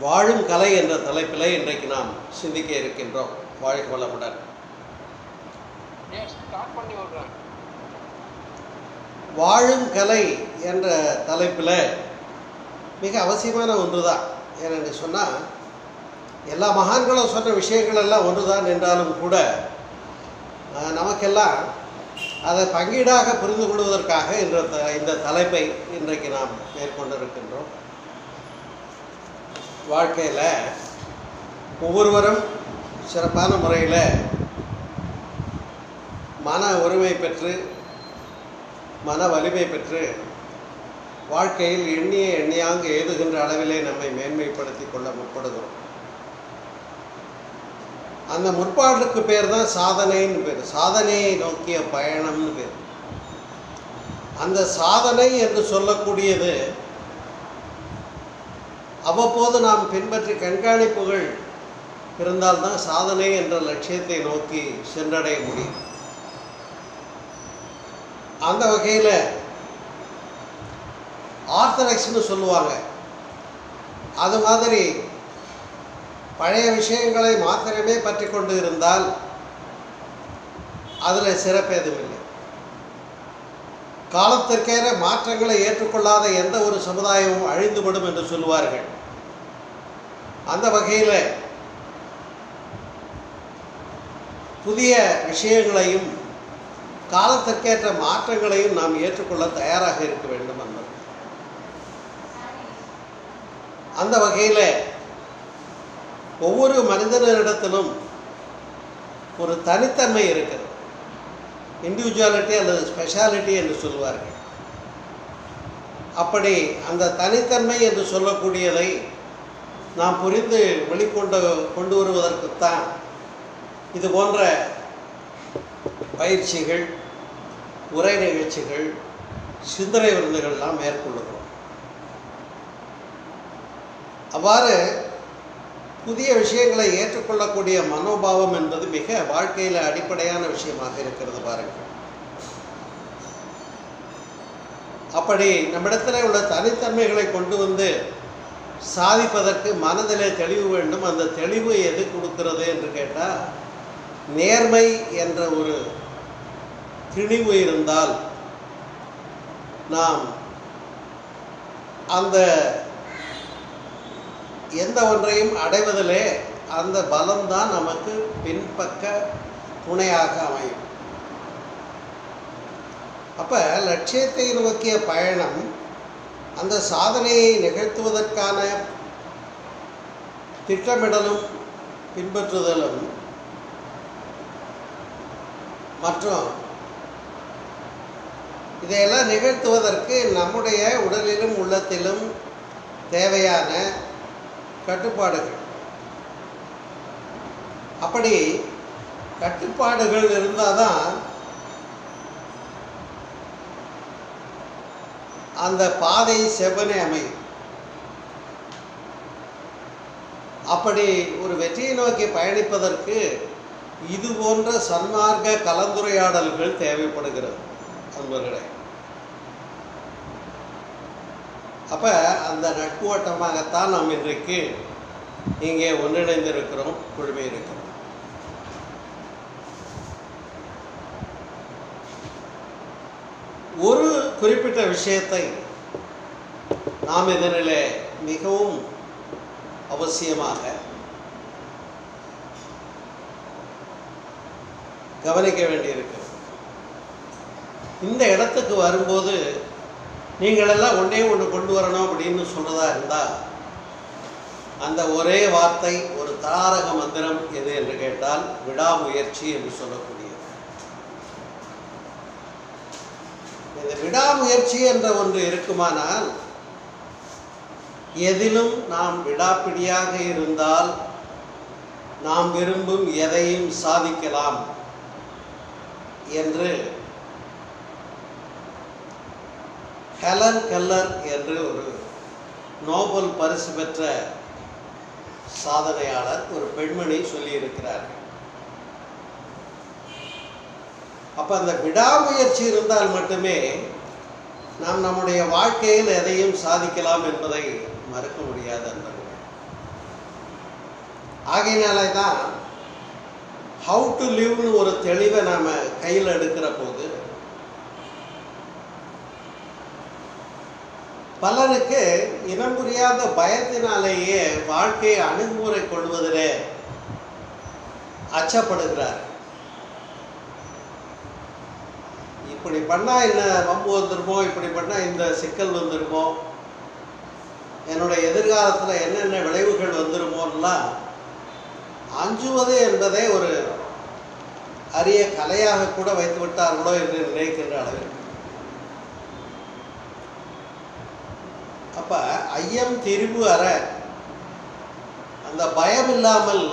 வாழும் கலை என்ற தலைப்பில் இன்றைக்கு நாம் சிந்திக்க இருக்கின்றோம். வாழ்க வளமுடன். வாழும் கலை என்ற தலைப்பில் மிக அவசியமான ஒன்று தான் ஏனென்று சொன்னால் எல்லா மகான்களும் சொன்ன விஷயங்கள் எல்லாம் ஒன்று தான் என்றாலும் கூட நமக்கெல்லாம் அதை பங்கீடாக புரிந்து கொள்வதற்காக இந்த த- இந்த தலைப்பை இன்றைக்கு நாம் மேற்கொண்டிருக்கின்றோம். வாழ்க்கையில் ஒவ்வொருவரும் சிறப்பான முறையில் மன உரிமை பெற்று மன வலிமை பெற்று வாழ்க்கையில் எண்ணிய எண்ணியாங்கு ஏதுகின்ற அளவிலே நம்மை மேன்மைப்படுத்தி கொள்ள முற்படுகிறோம். அந்த முற்பாட்டுக்கு பேர் தான் சாதனைன்னு பேர். சாதனையை நோக்கிய பயணம்னு பேர். அந்த சாதனை என்று சொல்லக்கூடியது அவ்வப்போது நாம் பின்பற்றி கண்காணிப்புகள் இருந்தால்தான் சாதனை என்ற லட்சியத்தை நோக்கி சென்றடைய முடியும். அந்த வகையில் ஆர்த்தடாக்ஸ்னு சொல்லுவாங்க. அது மாதிரி பழைய விஷயங்களை மாத்திரமே பற்றி கொண்டு இருந்தால் அதில் சிறப்பு எதுவும் இல்லை. காலத்திற்கேற மாற்றங்களை ஏற்றுக்கொள்ளாத எந்த ஒரு சமுதாயமும் அழிந்துவிடும் என்று சொல்லுவார்கள். அந்த வகையில் புதிய விஷயங்களையும் காலத்திற்கேற்ற மாற்றங்களையும் நாம் ஏற்றுக்கொள்ள தயாராக இருக்க வேண்டும் என்பது. அந்த வகையில் ஒவ்வொரு மனிதனிடத்திலும் ஒரு தனித்தன்மை இருக்கிறது. இண்டிவிஜுவாலிட்டி அல்லது ஸ்பெஷாலிட்டி என்று சொல்வார்கள் அப்படி அந்த தனித்தன்மை என்று சொல்லக்கூடியதை நாம் புரிந்து வெளிக்கொண்டு கொண்டு வருவதற்குத்தான் இது போன்ற பயிற்சிகள் உரை நிகழ்ச்சிகள் சிந்தனை விருந்துகள்லாம் மேற்கொள்ளுகிறோம். அவ்வாறு புதிய விஷயங்களை ஏற்றுக்கொள்ளக்கூடிய மனோபாவம் என்பது மிக வாழ்க்கையில் அடிப்படையான விஷயமாக இருக்கிறது பாருங்கள் அப்படி நம்மிடத்தில் உள்ள தனித்தன்மைகளை கொண்டு வந்து சாதிப்பதற்கு மனதிலே தெளிவு வேண்டும். அந்த தெளிவு எது கொடுக்கிறது என்று கேட்டால் நேர்மை என்ற ஒரு திணிவு இருந்தால் நாம் அந்த எந்த ஒன்றையும் அடைவதிலே அந்த பலம்தான் நமக்கு பின்பக்க துணையாக அமையும். அப்போ லட்சியத்தை நோக்கிய பயணம் அந்த சாதனையை நிகழ்த்துவதற்கான திட்டமிடலும் பின்பற்றுதலும் மற்றும் இதையெல்லாம் நிகழ்த்துவதற்கு நம்முடைய உடலிலும் உள்ளத்திலும் தேவையான கட்டுப்பாடுகள். அப்படி கட்டுப்பாடுகள் இருந்தால் தான் அந்த பாதை செவனை அமையும். அப்படி ஒரு வெற்றியை நோக்கி பயணிப்பதற்கு இது போன்ற சன்மார்க்க கலந்துரையாடல்கள் தேவைப்படுகிறது. அன்பர்களே. அப்போ அந்த நட்பு வட்டமாகத்தான் நாம் இன்றைக்கு இங்கே ஒன்றிணைந்திருக்கிறோம் குழுமை இருக்கிறோம். ஒரு குறிப்பிட்ட விஷயத்தை நாம் இதனில் மிகவும் அவசியமாக கவனிக்க வேண்டியிருக்கிறது. இந்த இடத்துக்கு வரும்போது நீங்களெல்லாம் ஒன்றே ஒன்று கொண்டு வரணும் அப்படின்னு சொன்னதாக இருந்தால் அந்த ஒரே வார்த்தை ஒரு தாரக மந்திரம் எது என்று கேட்டால் விடாமுயற்சி என்று சொல்லக்கூடியது. இந்த விடாமுயற்சி என்ற ஒன்று இருக்குமானால் எதிலும் நாம் விடாப்பிடியாக இருந்தால் நாம் விரும்பும் எதையும் சாதிக்கலாம் என்று ஹெலன் கெல்லர் என்று ஒரு நோபல் பரிசு பெற்ற சாதனையாளர் ஒரு பெண்மணி சொல்லியிருக்கிறார் அப்போ அந்த விடாமுயற்சி இருந்தால் மட்டுமே நாம் நம்முடைய வாழ்க்கையில் எதையும் சாதிக்கலாம் என்பதை மறுக்க முடியாது அன்பர்களே. ஆகையினால தான் ஹவு டு லிவ்னு ஒரு தெளிவை நாம் கையில் எடுக்கிற போது பலருக்கு இனம் புரியாத பயத்தினாலேயே வாழ்க்கையை அணுகுமுறை கொள்வதிலே அச்சப்படுகிறார். இப்படி பண்ணால் என்ன வம்பு வந்துருமோ? இப்படி பண்ணால் இந்த சிக்கல் வந்துருமோ? என்னுடைய எதிர்காலத்தில் என்னென்ன விளைவுகள் வந்துருமோன்னெலாம் அஞ்சுவது என்பதை ஒரு அரிய கலையாக கூட வைத்து விட்டார்களோ என்று நினைக்கின்ற அளவில் அப்போ ஐயம் திரிபு அற. அந்த பயம் இல்லாமல்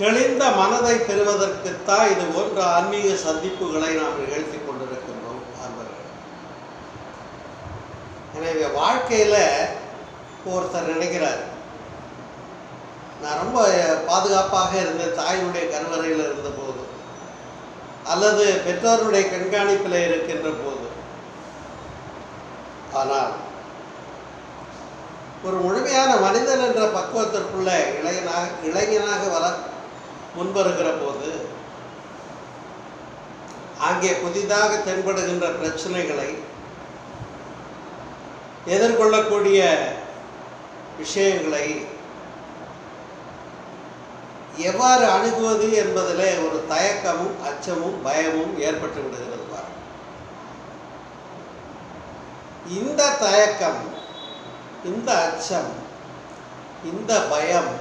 தெளிந்த மனதை பெறுவதற்குத்தான் இது போன்ற ஆன்மீக சந்திப்புகளை நாம் நிகழ்த்தி கொண்டிருக்கின்றோம் அன்பர்கள். எனவே வாழ்க்கையில் ஒருத்தர் நினைக்கிறார் நான் ரொம்ப பாதுகாப்பாக இருந்தேன் தாயினுடைய கருவறையில் இருந்தபோது அல்லது பெற்றோருடைய கண்காணிப்பில் இருக்கின்ற போது. ஆனால் ஒரு முழுமையான மனிதன் என்ற பக்குவத்திற்குள்ள இளைஞனாக இளைஞனாக வர முன்வருகிற போது அங்கே புதிதாக தென்படுகின்ற பிரச்சனைகளை எதிர்கொள்ளக்கூடிய விஷயங்களை எவ்வாறு அணுகுவது என்பதிலே ஒரு தயக்கமும் அச்சமும் பயமும் ஏற்பட்டு விடுகிறது பாருங்கள். இந்த தயக்கம் இந்த அச்சம் இந்த பயம்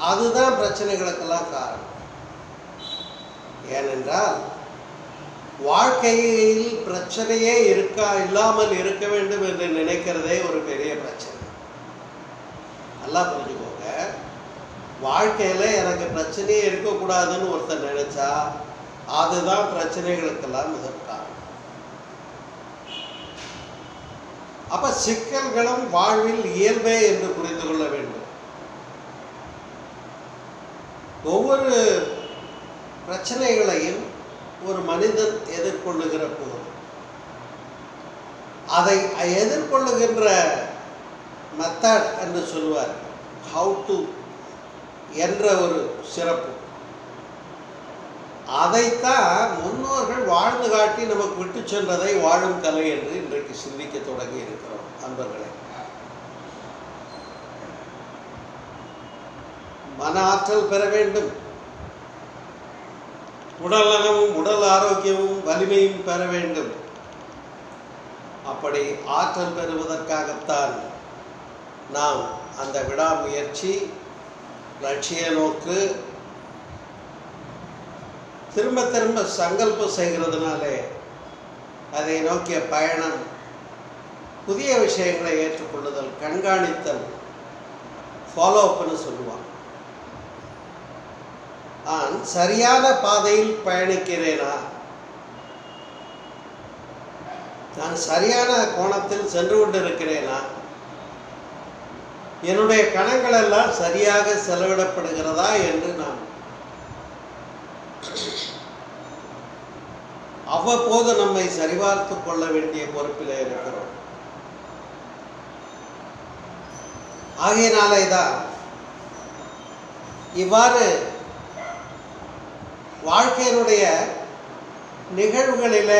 அதுதான் பிரச்சனைகளுக்கெல்லாம் காரணம். ஏனென்றால் வாழ்க்கையில் பிரச்சனையே இருக்கா இல்லாமல் இருக்க வேண்டும் என்று நினைக்கிறதே ஒரு பெரிய பிரச்சனை. நல்லா புரிஞ்சுக்கோங்க. வாழ்க்கையில் எனக்கு பிரச்சனையே இருக்கக்கூடாதுன்னு ஒருத்தர் நினைச்சா அதுதான் பிரச்சனைகளுக்கெல்லாம் மிக காரணம். அப்ப சிக்கல்களும் வாழ்வில் இயல்பே என்று புரிந்து கொள்ள வேண்டும். ஒவ்வொரு பிரச்சனைகளையும் ஒரு மனிதன் எதிர்கொள்ளுகிற போது அதை எதிர்கொள்ளுகின்ற மெத்தட் என்று சொல்லுவார் ஹவு டு என்ற ஒரு சிறப்பு. அதைத்தான் முன்னோர்கள் வாழ்ந்து காட்டி நமக்கு விட்டு சென்றதை வாழும் கலை என்று இன்றைக்கு சிந்திக்க தொடங்கி இருக்கிறோம் அன்பர்களே. மன ஆற்றல் பெற வேண்டும். உடல் நலமும் உடல் ஆரோக்கியமும் வலிமையும் பெற வேண்டும். அப்படி ஆற்றல் பெறுவதற்காகத்தான் நாம் அந்த விடாமுயற்சி லட்சிய நோக்கு திரும்ப திரும்ப சங்கல்பம் செய்கிறதுனாலே அதை நோக்கிய பயணம் புதிய விஷயங்களை ஏற்றுக்கொள்ளுதல் கண்காணித்தல் ஃபாலோ அப்னு சொல்லுவான் நான் சரியான பாதையில் பயணிக்கிறேனா? நான் சரியான கோணத்தில் சென்று கொண்டிருக்கிறேனா? என்னுடைய கணங்கள் எல்லாம் சரியாக செலவிடப்படுகிறதா என்று நான் அவ்வப்போது நம்மை சரிபார்த்து கொள்ள வேண்டிய பொறுப்பில் இருக்கிறோம். ஆகையினாலே தான் இவ்வாறு வாழ்க்கையினுடைய நிகழ்வுகளில்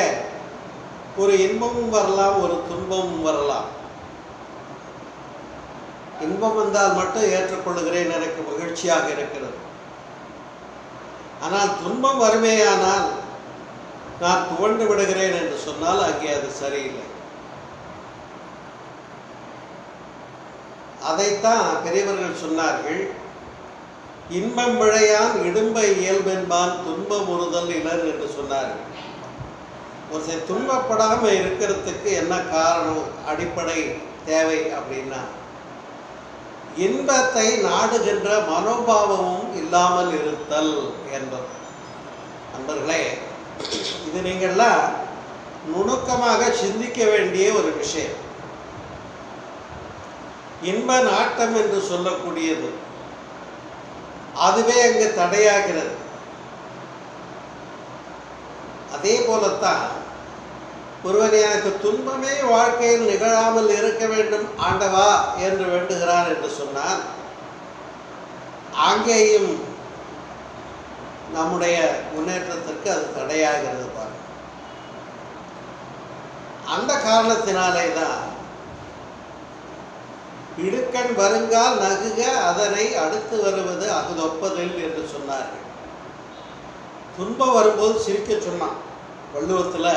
ஒரு இன்பமும் வரலாம் ஒரு துன்பமும் வரலாம். இன்பம் வந்தால் மட்டும் ஏற்றுக்கொள்கிறேன் எனக்கு மகிழ்ச்சியாக இருக்கிறது. ஆனால் துன்பம் வறுமையானால் நான் துவண்டு விடுகிறேன் என்று சொன்னால் அங்கே அது சரியில்லை. அதைத்தான் பெரியவர்கள் சொன்னார்கள். இன்பம் விழையான் இடும்ப இயல்பென்பான் துன்பம் உறுதல் இலர் என்று சொன்னார்கள். ஒருத்தர் துன்பப்படாமல் இருக்கிறதுக்கு என்ன காரணம் அடிப்படை தேவை அப்படின்னா இன்பத்தை நாடுகின்ற மனோபாவமும் இல்லாமல் இருத்தல் என்பது. நண்பர்களே இது நீங்கள்லாம் நுணுக்கமாக சிந்திக்க வேண்டிய ஒரு விஷயம். இன்ப நாட்டம் என்று சொல்லக்கூடியது. அதுவே அங்கு தடையாகிறது. அதே போலத்தான் ஒருவன் எனக்கு துன்பமே வாழ்க்கையில் நிகழாமல் இருக்க வேண்டும் ஆண்டவா என்று வேண்டுகிறான் என்று சொன்னால் அங்கேயும் நம்முடைய முன்னேற்றத்திற்கு அது தடையாகிறது பாருங்க. அந்த காரணத்தினாலே தான் இடுக்கண் வருங்கால் நகுக அதனை அடுத்து வருவது அகுதொப்பதில் என்று சொன்னார்கள். துன்பம் வரும்போது சிரிக்க சொன்னான். வள்ளுவத்தில்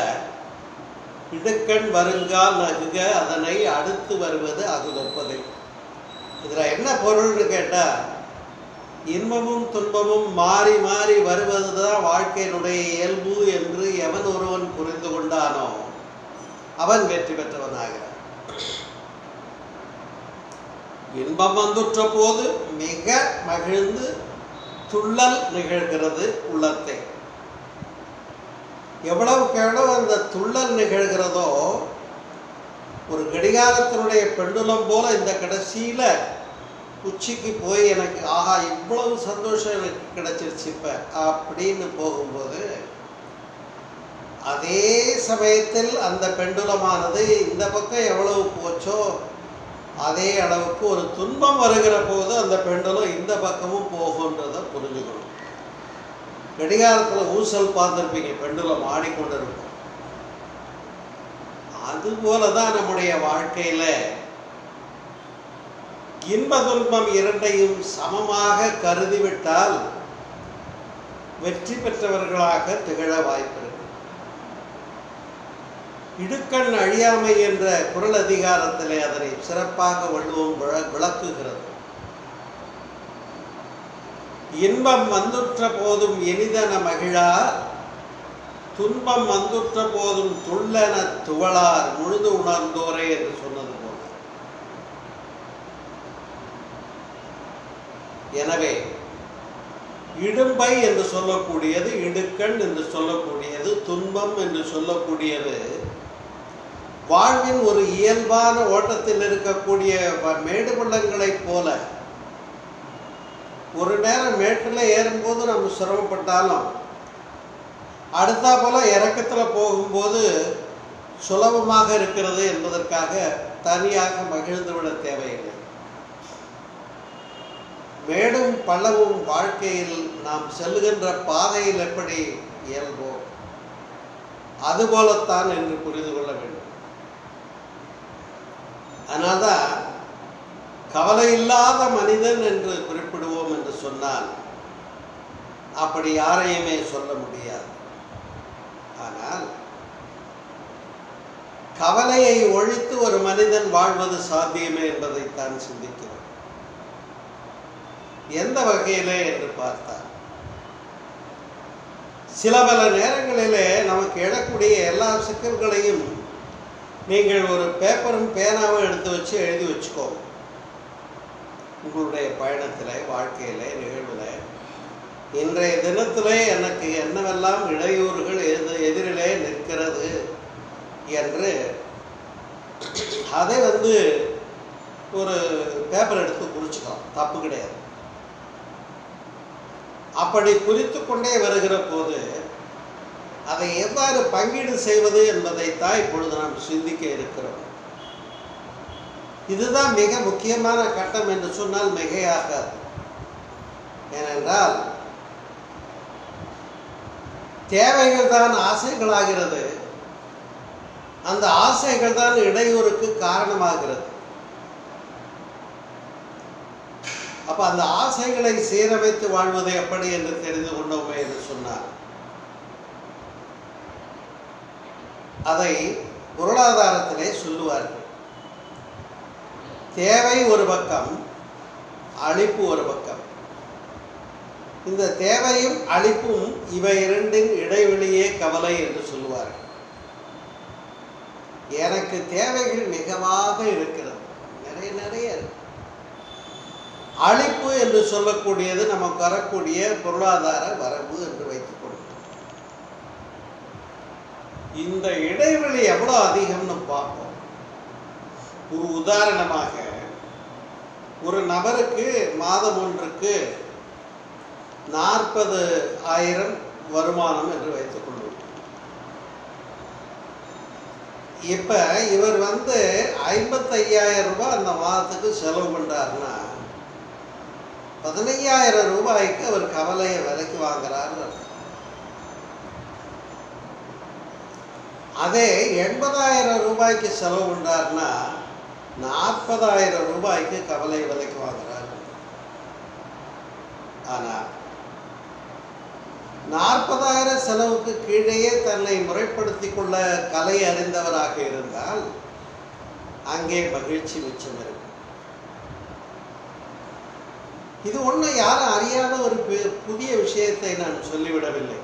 இடுக்கண் வருங்கால் நகுக அதனை அடுத்து வருவது அகுதொப்பதில் இதில் என்ன பொருள்னு கேட்டால் இன்பமும் துன்பமும் மாறி மாறி வருவதுதான் வாழ்க்கையினுடைய இயல்பு என்று எவன் ஒருவன் புரிந்து கொண்டானோ அவன் வெற்றி பெற்றவனாகிறான் இன்பம் வந்துற்ற போது மிக மகிழ்ந்து துள்ளல் நிகழ்கிறது உள்ளத்தை. எவ்வளவுக்கு எவ்வளவு அந்த துள்ளல் நிகழ்கிறதோ ஒரு கடிகாரத்தினுடைய பெண்டுலம் போல இந்த கடைசியில உச்சிக்கு போய் எனக்கு ஆஹா இவ்வளவு சந்தோஷம் எனக்கு கிடைச்சிருச்சு இப்ப அப்படின்னு போகும்போது அதே சமயத்தில் அந்த பெண்டுலமானது இந்த பக்கம் எவ்வளவு போச்சோ அதே அளவுக்கு ஒரு துன்பம் வருகிற போது அந்த பெண்டுலம் இந்த பக்கமும் போகுன்றதை புரிஞ்சுக்கணும். கடிகாரத்தில் ஊசல் பார்த்துருப்பீங்க பெண்டுலம் ஆடிக்கொண்டிருக்கும் அதுபோல தான் நம்முடைய வாழ்க்கையில் இன்ப துன்பம் இரண்டையும் சமமாக கருதிவிட்டால் வெற்றி பெற்றவர்களாக திகழ வாய்ப்பிருக்கு இடுக்கண் அழியாமை என்ற குரல் அதிகாரத்திலே அதனை சிறப்பாக வள்ளுவம் விளக்குகிறது. இன்பம் வந்துற்ற போதும் எளிதன மகிழா துன்பம் வந்துற்ற போதும் துள்ளன துவளார் முழுது உணர்ந்தோரே என்று சொன்னது போல எனவே இடும்பை என்று சொல்லக்கூடியது இடுக்கண் என்று சொல்லக்கூடியது துன்பம் என்று சொல்லக்கூடியது. வாழ்வின் ஒரு இயல்பான ஓட்டத்தில் இருக்கக்கூடிய வ- மேடு பள்ளங்களைப் போல ஒரு நேரம் மேட்டில் ஏறும்போது நம்ம சிரமப்பட்டாலும் அடுத்தா போல இறக்கத்தில் போகும்போது சுலபமாக இருக்கிறது என்பதற்காக தனியாக மகிழ்ந்துவிட தேவையில்லை. மேடும் பள்ளமும் வாழ்க்கையில் நாம் செல்லுகின்ற பாதையில் எப்படி இயல்போ அதுபோலத்தான் என்று புரிந்து கொள்ள வேண்டும். அதனால்தான் கவலை இல்லாத மனிதன் என்று குறிப்பிடுவோம் என்று சொன்னால் அப்படி யாரையுமே சொல்ல முடியாது. ஆனால் கவலையை ஒழித்து ஒரு மனிதன் வாழ்வது சாத்தியமே என்பதைத்தான் சிந்திக்கிறோம். எந்த வகையிலே என்று பார்த்தால் சில பல நேரங்களிலே நமக்கு எழக்கூடிய எல்லா சிக்கல்களையும் நீங்கள் ஒரு பேப்பரும் பேனாவும் எடுத்து வச்சு எழுதி வச்சுக்கோ. உங்களுடைய பயணத்தில் வாழ்க்கையில் நிகழ்வில். இன்றைய தினத்திலே எனக்கு என்னவெல்லாம் இடையூறுகள் எது எதிரிலே நிற்கிறது என்று அதை வந்து ஒரு பேப்பர் எடுத்து குறிச்சுக்கலாம். தப்பு கிடையாது. அப்படி குறித்து கொண்டே வருகிற போது அதை எவ்வாறு பங்கீடு செய்வது என்பதைத்தான் இப்பொழுது நாம் சிந்திக்க இருக்கிறோம். இதுதான் மிக முக்கியமான கட்டம் என்று சொன்னால் மிகையாகாது. ஏனென்றால் தேவைகள் தான் ஆசைகளாகிறது. அந்த ஆசைகள் தான் இடையூறுக்கு காரணமாகிறது. அப்ப அந்த ஆசைகளை சீரமைத்து வாழ்வது எப்படி என்று தெரிந்து கொண்டோமே என்று சொன்னார். அதை பொருளாதாரத்திலே சொல்லுவார்கள். தேவை ஒரு பக்கம் அழிப்பு ஒரு பக்கம். இந்த தேவையும் அழிப்பும் இவை இரண்டின் இடைவெளியே கவலை என்று சொல்லுவார்கள். எனக்கு தேவைகள் மிகவாக இருக்கிறது. நிறைய நிறைய இருக்கு. அழிப்பு என்று சொல்லக்கூடியது நமக்கு வரக்கூடிய பொருளாதார வரவு என்று வைத்துக் இந்த இடைவெளி எவ்வளோ அதிகம்னு பார்ப்போம். ஒரு உதாரணமாக ஒரு நபருக்கு மாதம் ஒன்றுக்கு நாற்பது ஆயிரம் வருமானம் என்று வைத்துக் கொள்வோம். இவர் வந்து ஐம்பத்தையாயிரம் ரூபாய் அந்த மாதத்துக்கு செலவு பண்ணுறாருன்னா பதினையாயிரம் ரூபாய்க்கு அவர் கவலையை விலைக்கு வாங்குறாருன்னு அதே எண்பதாயிரம் ரூபாய்க்கு செலவு பண்ணார்னா நாற்பதாயிரம் ரூபாய்க்கு கவலை விலைக்கு வாங்குறாரு. ஆனால் நாற்பதாயிரம் செலவுக்கு கீழேயே தன்னை முறைப்படுத்திக் கொள்ள கலை அறிந்தவராக இருந்தால் அங்கே மகிழ்ச்சி மிச்சம் இருக்கும். இது ஒன்றும் யாரும் அறியாத ஒரு புதிய விஷயத்தை நான் சொல்லிவிடவில்லை.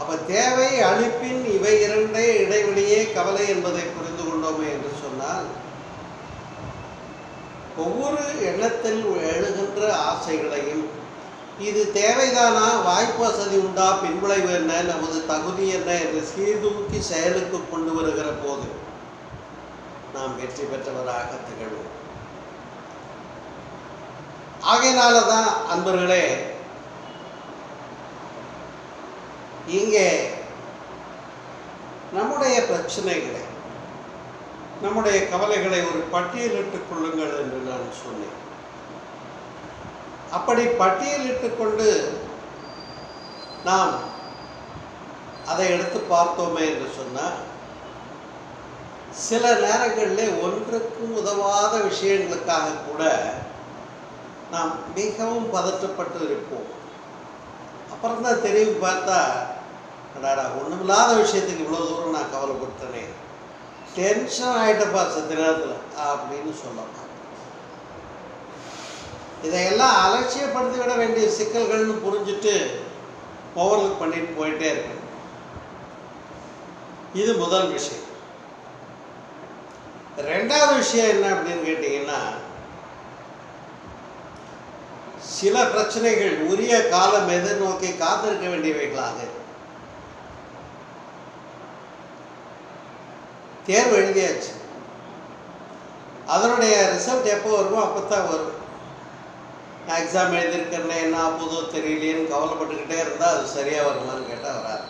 அப்ப தேவை அழிப்பின் இவை இரண்டே இடைவெளியே கவலை என்பதை புரிந்து கொண்டோமே என்று சொன்னால் ஒவ்வொரு எண்ணத்தில் எழுகின்ற ஆசைகளையும் இது தேவைதானா வாய்ப்பு வசதி உண்டா பின்விளைவு என்ன நமது தகுதி என்ன என்று சீர்தூக்கி செயலுக்கு கொண்டு வருகிற போது நாம் வெற்றி பெற்றவராக திகழ்வோம் ஆகையினால தான் அன்பர்களே இங்கே நம்முடைய பிரச்சனைகளை நம்முடைய கவலைகளை ஒரு பட்டியலிட்டுக் கொள்ளுங்கள் என்று நான் சொன்னேன். அப்படி பட்டியலிட்டுக் கொண்டு நாம் அதை எடுத்து பார்த்தோமே என்று சொன்னால் சில நேரங்களில் ஒன்றுக்கும் உதவாத விஷயங்களுக்காக கூட நாம் மிகவும் பதற்றப்பட்டு இருப்போம் அப்புறம் தான் தெரிவு பார்த்தா அடாடா ஒன்றுமில்லாத விஷயத்துக்கு இவ்வளோ தூரம் நான் கவலைப்பட்டனே. டென்ஷன் ஆகிட்டப்பா சத்த நேரத்தில் அப்படின்னு சொல்லலாம் இதையெல்லாம் அலட்சியப்படுத்தி விட வேண்டிய சிக்கல்கள்னு புரிஞ்சுட்டு ஓவர்லுக் பண்ணிட்டு போயிட்டே இருக்கணும் இது முதல் விஷயம். ரெண்டாவது விஷயம் என்ன அப்படின்னு கேட்டிங்கன்னா சில பிரச்சனைகள் உரிய காலம் எதிர்நோக்கி காத்திருக்க வேண்டியவைகளாக. தேர்வு எழுதியாச்சு. அதனுடைய ரிசல்ட் எப்போ வருமோ அப்போ தான் வரும். நான் எக்ஸாம் எழுதியிருக்கேன் என்ன ஆகுதோ தெரியலேன்னு கவலைப்பட்டுக்கிட்டே இருந்தால் அது சரியாக வருமான்னு கேட்டால் வராது.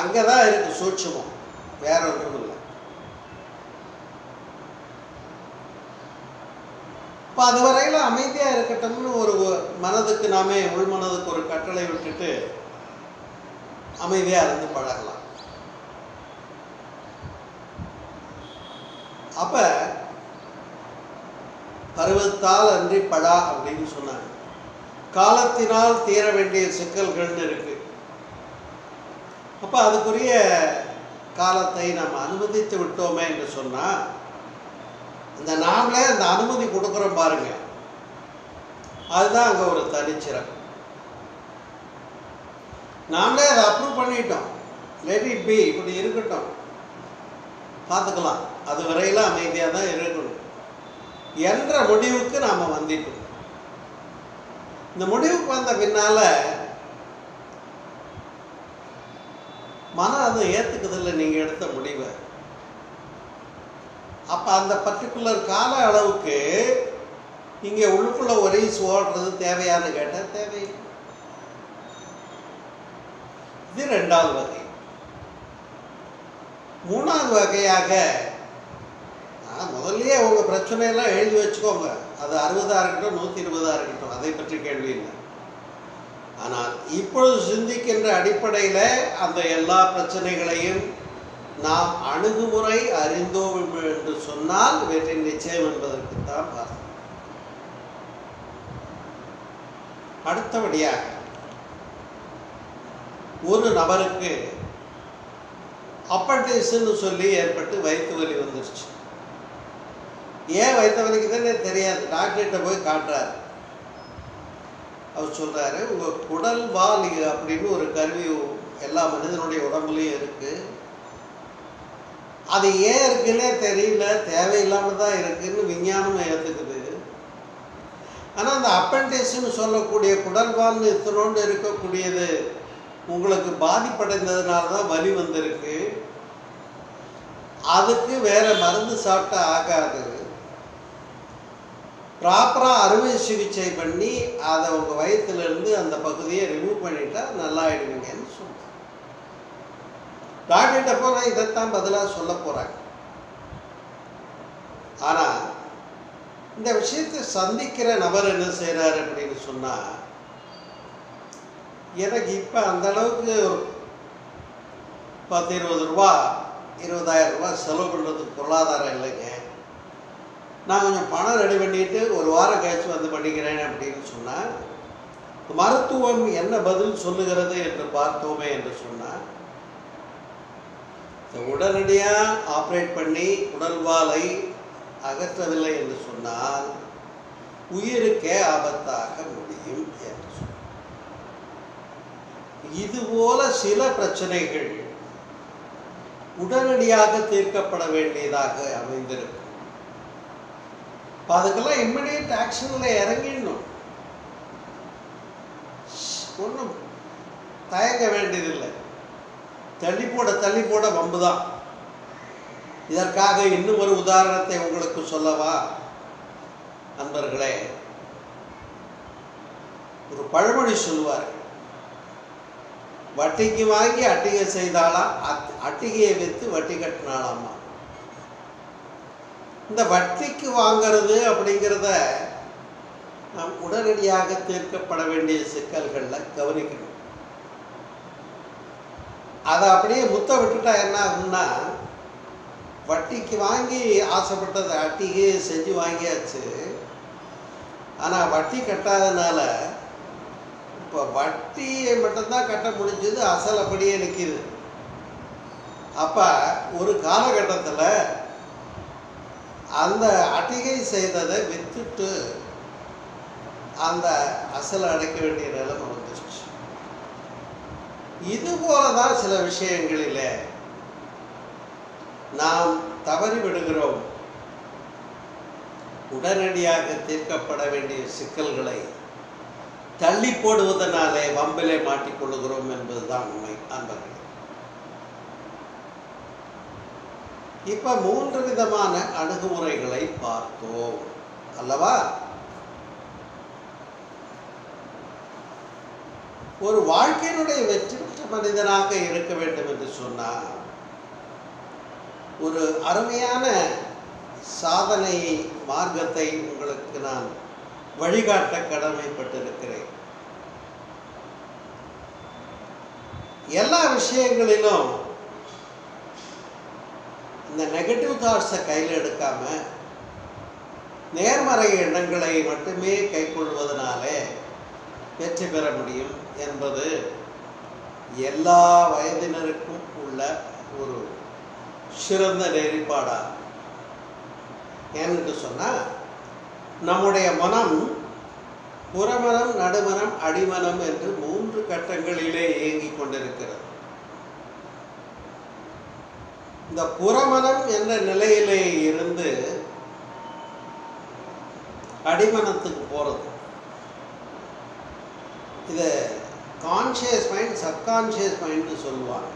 அங்கே தான் இருக்குது சூட்சமம். வேற ஒன்றும் இல்லை இப்போ அது வரையில் அமைதியாக இருக்கட்டும்னு ஒரு மனதுக்கு நாமே உள் மனதுக்கு ஒரு கட்டளை விட்டுட்டு அமைதியாக இருந்து பழகலாம். அப்போ பருவத்தால் அன்றி படா அப்படின்னு சொன்னாங்க. காலத்தினால் தீர வேண்டிய சிக்கல்கள்னு இருக்கு. அப்போ அதுக்குரிய காலத்தை நாம் அனுமதித்து விட்டோமே என்று சொன்னால் இந்த நாமளே அந்த அனுமதி கொடுக்குறோம் பாருங்க. அதுதான் அங்கே ஒரு தனிச்சிறப்பு. நாமளே அதை அப்ரூவ் பண்ணிட்டோம். லெட் இட் பி இப்படி இருக்கட்டும். பார்த்துக்கலாம். அது வரையில அமைதியாக தான் இருக்கணும். என்ற முடிவுக்கு நாம் வந்துட்டோம். இந்த முடிவுக்கு வந்த பின்னால மனம் அதை ஏற்றுக்குதில்லை நீங்கள் எடுத்த முடிவை? அப்போ அந்த பர்டிகுலர் கால அளவுக்கு இங்கே உள்ளுக்குள்ள ஒரே ஓடுறது தேவையான்னு கேட்டால் தேவையில்லை. இது ரெண்டாவது வகை. மூணாவது வகையாக நான் முதல்லயே உங்கள் பிரச்சனையெல்லாம் எழுதி வச்சுக்கோங்க. அது அறுபதாக இருக்கட்டும் நூற்றி இருபதாக இருக்கட்டும். அதை பற்றி கேள்வி இல்லை. ஆனால் இப்பொழுது சிந்திக்கின்ற அடிப்படையில் அந்த எல்லா பிரச்சனைகளையும் நாம் அணுகுமுறை அறிந்தோம் என்று சொன்னால் வெற்றி நிச்சயம் என்பதற்கு தான் பார்த்தோம் அடுத்தபடியாக ஒரு நபருக்கு அப்பண்டிஸ்ன்னு சொல்லி ஏற்பட்டு வயிற்று வலி வந்துருச்சு. ஏன் வயிற்று வலிக்குதுன்னு தெரியாது. டாக்டர்கிட்ட போய் காட்டுறாரு. அவர் சொல்றாரு உங்க குடல் வால் அப்படின்னு ஒரு கருவி எல்லா மனிதனுடைய உடம்புலையும் இருக்கு. அது ஏன் இருக்குன்னே தெரியல தேவையில்லாமல் தான் இருக்குன்னு விஞ்ஞானம் ஏற்றுக்குது ஆனால் அந்த அப்பண்டிஸ்ன்னு சொல்லக்கூடிய குடல்வால்னு இத்தனோண்டு இருக்கக்கூடியது உங்களுக்கு பாதிப்படைந்ததுனால தான் வலி வந்திருக்கு. அதுக்கு வேற மருந்து சாப்பிட்டா ஆகாது. ப்ராப்பராக அறுவை சிகிச்சை பண்ணி அதை உங்கள் வயிற்றுலேருந்து அந்த பகுதியை ரிமூவ் பண்ணிட்டா நல்லா ஆயிடுவீங்கன்னு சொல்லுங்கள் டாக்டர்கிட்ட போனால் இதைத்தான் பதிலாக சொல்ல போகிறாங்க ஆனால் இந்த விஷயத்தை சந்திக்கிற நபர் என்ன செய்கிறார் அப்படின்னு சொன்னால் எனக்கு இப்போ அந்த அளவுக்கு பத்து இருபது ரூபா இருபதாயிரம் ரூபாய் செலவு பண்ணுறதுக்கு பொருளாதாரம் இல்லைங்க. நான் கொஞ்சம் பணம் ரெடி பண்ணிட்டு ஒரு வாரம் கழிச்சு வந்து பண்ணிக்கிறேன் அப்படின்னு சொன்னால் மருத்துவம் என்ன பதில் சொல்லுகிறது என்று பார்த்தோமே என்று சொன்னால் உடனடியாக ஆப்ரேட் பண்ணி உடல்வாலை அகற்றவில்லை என்று சொன்னால் உயிருக்கே ஆபத்தாக முடியும் என்று சொன்னார். இதுபோல சில பிரச்சனைகள் உடனடியாக தீர்க்கப்பட வேண்டியதாக அமைந்திருக்கும். அதுக்கெல்லாம் இம்மிடியட் ஆக்ஷனில் இறங்கிடணும். ஒன்றும் தயங்க வேண்டியதில்லை. தள்ளி போட தள்ளி போட வம்பு தான் இதற்காக இன்னும் ஒரு உதாரணத்தை உங்களுக்கு சொல்லவா? நண்பர்களே ஒரு பழமொழி சொல்லுவார். வட்டிக்கு வாங்கி அட்டிகை செய்தாலாம் அத் அட்டிகையை விற்று வட்டி கட்டினாலாமா? இந்த வட்டிக்கு வாங்கிறது அப்படிங்கிறத நாம் உடனடியாக தீர்க்கப்பட வேண்டிய சிக்கல்களில் கவனிக்கணும். அதை அப்படியே முத்த விட்டுட்டா என்ன ஆகும்னா வட்டிக்கு வாங்கி ஆசைப்பட்டதை அட்டிக்கு செஞ்சு வாங்கியாச்சு. ஆனால் வட்டி கட்டாதனால இப்போ வட்டியை மட்டும்தான் கட்ட முடிஞ்சது அசல் அப்படியே நிற்கிது அப்போ ஒரு காலகட்டத்தில் அந்த அட்டிகை செய்ததை விற்றுட்டு அந்த அசலை அடைக்க வேண்டிய நிலைமை இது போல தான் சில விஷயங்களிலே நாம் தவறி விடுகிறோம். உடனடியாக தீர்க்கப்பட வேண்டிய சிக்கல்களை தள்ளி போடுவதனாலே வம்பிலே மாட்டிக்கொள்ளுகிறோம் என்பதுதான் உண்மை அன்பர்கள். இப்ப மூன்று விதமான அணுகுமுறைகளை பார்த்தோம் அல்லவா? ஒரு வாழ்க்கையினுடைய வெற்றி பெற்ற மனிதனாக இருக்க வேண்டும் என்று சொன்னால் ஒரு அருமையான சாதனை மார்க்கத்தை உங்களுக்கு நான் வழிகாட்ட கடமைப்பட்டிருக்கிறேன். எல்லா விஷயங்களிலும் இந்த நெகட்டிவ் தாட்ஸை கையில் எடுக்காம நேர்மறை எண்ணங்களை மட்டுமே கைக்கொள்வதனாலே வெற்றி பெற முடியும். என்பது எல்லா வயதினருக்கும் உள்ள ஒரு சிறந்த நெறிப்பாடா ஏன்னு சொன்னால் நம்முடைய மனம் புறமனம் நடுமனம் அடிமனம் என்று மூன்று கட்டங்களிலே இயங்கிக் கொண்டிருக்கிறது. இந்த புறமனம் என்ற நிலையிலே இருந்து அடிமனத்துக்கு போகிறது இதை கான்ஷியஸ் மைண்ட் சப்கான்ஷியஸ் மைண்ட்னு சொல்லுவாங்க.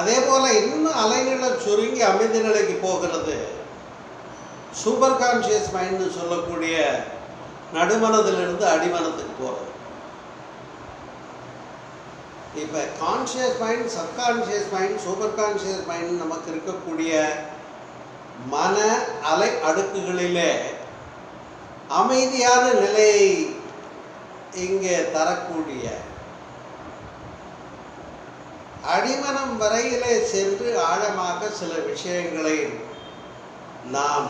அதே போல் இன்னும் அலைநிலை சுருங்கி அமைதி நிலைக்கு போகிறது. சூப்பர் கான்ஷியஸ் மைண்ட்னு சொல்லக்கூடிய நடுமனதிலிருந்து அடிமனத்துக்கு போகிறது இப்போ conscious mind subconscious mind super conscious mind நமக்கு இருக்கக்கூடிய மன அலை அடுக்குகளிலே அமைதியான நிலையை இங்கே தரக்கூடிய அடிமனம் வரையிலே சென்று ஆழமாக சில விஷயங்களை நாம்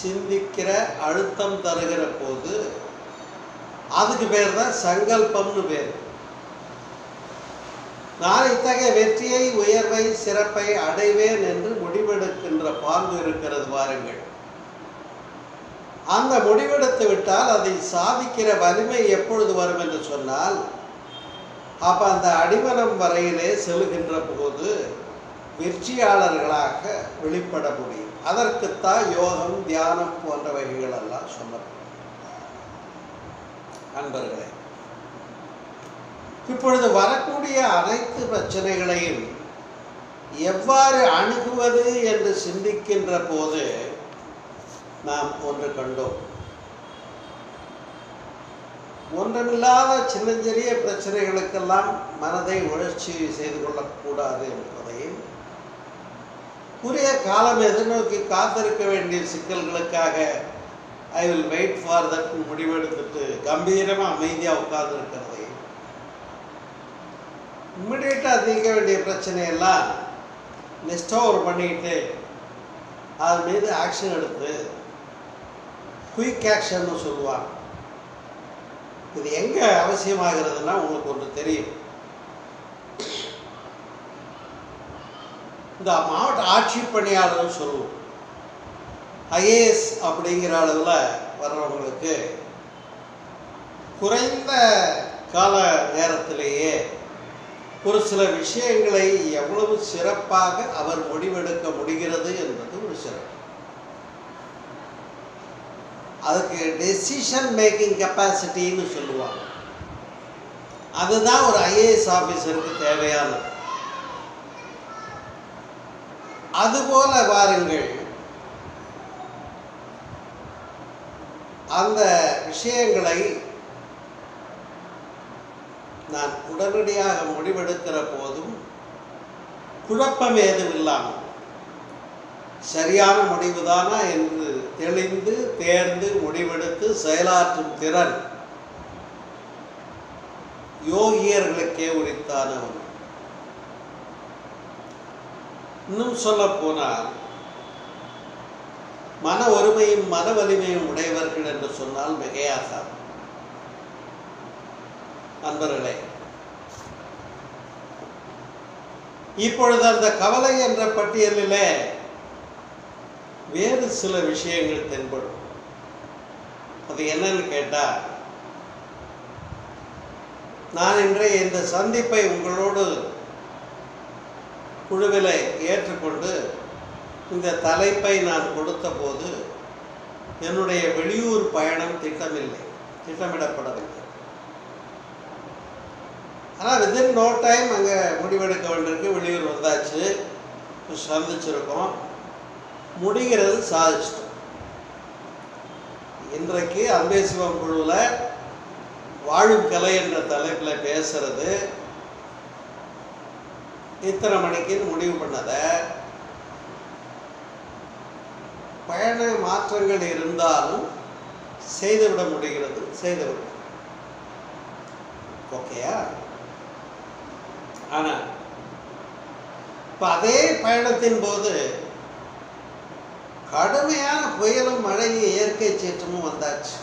சிந்திக்கிற அழுத்தம் தருகிற போது அதுக்கு பேர் தான் சங்கல்பம்னு பேர். நான் இத்தகைய வெற்றியை உயர்வை சிறப்பை அடைவேன் என்று முடிவெடுக்கின்ற பாங்கு இருக்கிறது பாருங்கள். அந்த முடிவெடுத்து விட்டால் அதை சாதிக்கிற வலிமை எப்பொழுது வரும் என்று சொன்னால் அப்போ அந்த அடிமனம் வரையிலே செல்கின்ற போது வெற்றியாளர்களாக வெளிப்பட முடியும். அதற்குத்தான் யோகம் தியானம் போன்ற எல்லாம் சொல்லப்படும் நண்பர்களே இப்பொழுது வரக்கூடிய அனைத்து பிரச்சனைகளையும் எவ்வாறு அணுகுவது என்று சிந்திக்கின்ற போது நாம் ஒன்று கண்டோம். ஒன்றுமில்லாத சின்னஞ்சிறிய பிரச்சனைகளுக்கெல்லாம் மனதை உழற்சி செய்து கொள்ளக்கூடாது என்பதையும் உரிய காலம் எதிர்நோக்கி காத்திருக்க வேண்டிய சிக்கல்களுக்காக I will wait for that முடிவெடுத்துட்டு கம்பீரமாக அமைதியாக உட்கார்ந்துருக்கிறதை இம்மிடியட்டாக தீர்க்க வேண்டிய பிரச்சனையெல்லாம் நெஸ்டோவர் பண்ணிக்கிட்டு அது மீது ஆக்ஷன் எடுத்து குயிக் ஆக்ஷன்னு சொல்லுவாங்க. இது எங்கே அவசியமாகிறதுனா உங்களுக்கு ஒன்று தெரியும். இந்த மாவட்ட ஆட்சி பணியாளர்னு சொல்லுவோம். ஐஏஎஸ் அப்படிங்கிற அளவில் வர்றவங்களுக்கு குறைந்த கால நேரத்திலேயே ஒரு சில விஷயங்களை எவ்வளவு சிறப்பாக அவர் முடிவெடுக்க முடிகிறது என்பது ஒரு சிறப்பு. அதுக்கு டெசிஷன் மேக்கிங் கெப்பாசிட்டின்னு சொல்லுவாங்க. அதுதான் ஒரு ஐஏஎஸ் ஆஃபீஸருக்கு தேவையானது. அதுபோல வாருங்கள். அந்த விஷயங்களை நான் உடனடியாக முடிவெடுக்கிற போதும் குழப்பம் ஏதும் இல்லாமல் சரியான முடிவுதானா என்று தெளிந்து தேர்ந்து முடிவெடுத்து செயலாற்றும் திறன் யோகியர்களுக்கே உரித்தான ஒன்று இன்னும் சொல்ல போனால் மன ஒருமையும் மன வலிமையும் உடையவர்கள் என்று சொன்னால் மிகையாகாது நண்பர்களே இப்பொழுது அந்த கவலை என்ற பட்டியலிலே வேறு சில விஷயங்கள் தென்படும். அது என்னன்னு கேட்டால் நான் இன்றைய இந்த சந்திப்பை உங்களோடு குழுவில் ஏற்றுக்கொண்டு இந்த தலைப்பை நான் கொடுத்த போது என்னுடைய வெளியூர் பயணம் திட்டமில்லை திட்டமிடப்படவில்லை. ஆனால் வித்தின் நோ டைம் அங்கே முடிவெடுக்க வேண்டியிருக்கு. வெளியூர் வந்தாச்சு சந்திச்சிருக்கோம். முடிகிறது சாதிச்சிட்டோம். இன்றைக்கு அன்பே சிவம் குழுவில் வாழும் கலை என்ற தலைப்பில் பேசுறது இத்தனை மணிக்குன்னு முடிவு பண்ணதை. பயண மாற்றங்கள் இருந்தாலும் செய்துவிட முடிகிறது செய்துவிடும் ஓகேயா? ஆனால் இப்போ அதே பயணத்தின் போது கடுமையான புயலும் மழையும் இயற்கை சீற்றமும் வந்தாச்சு.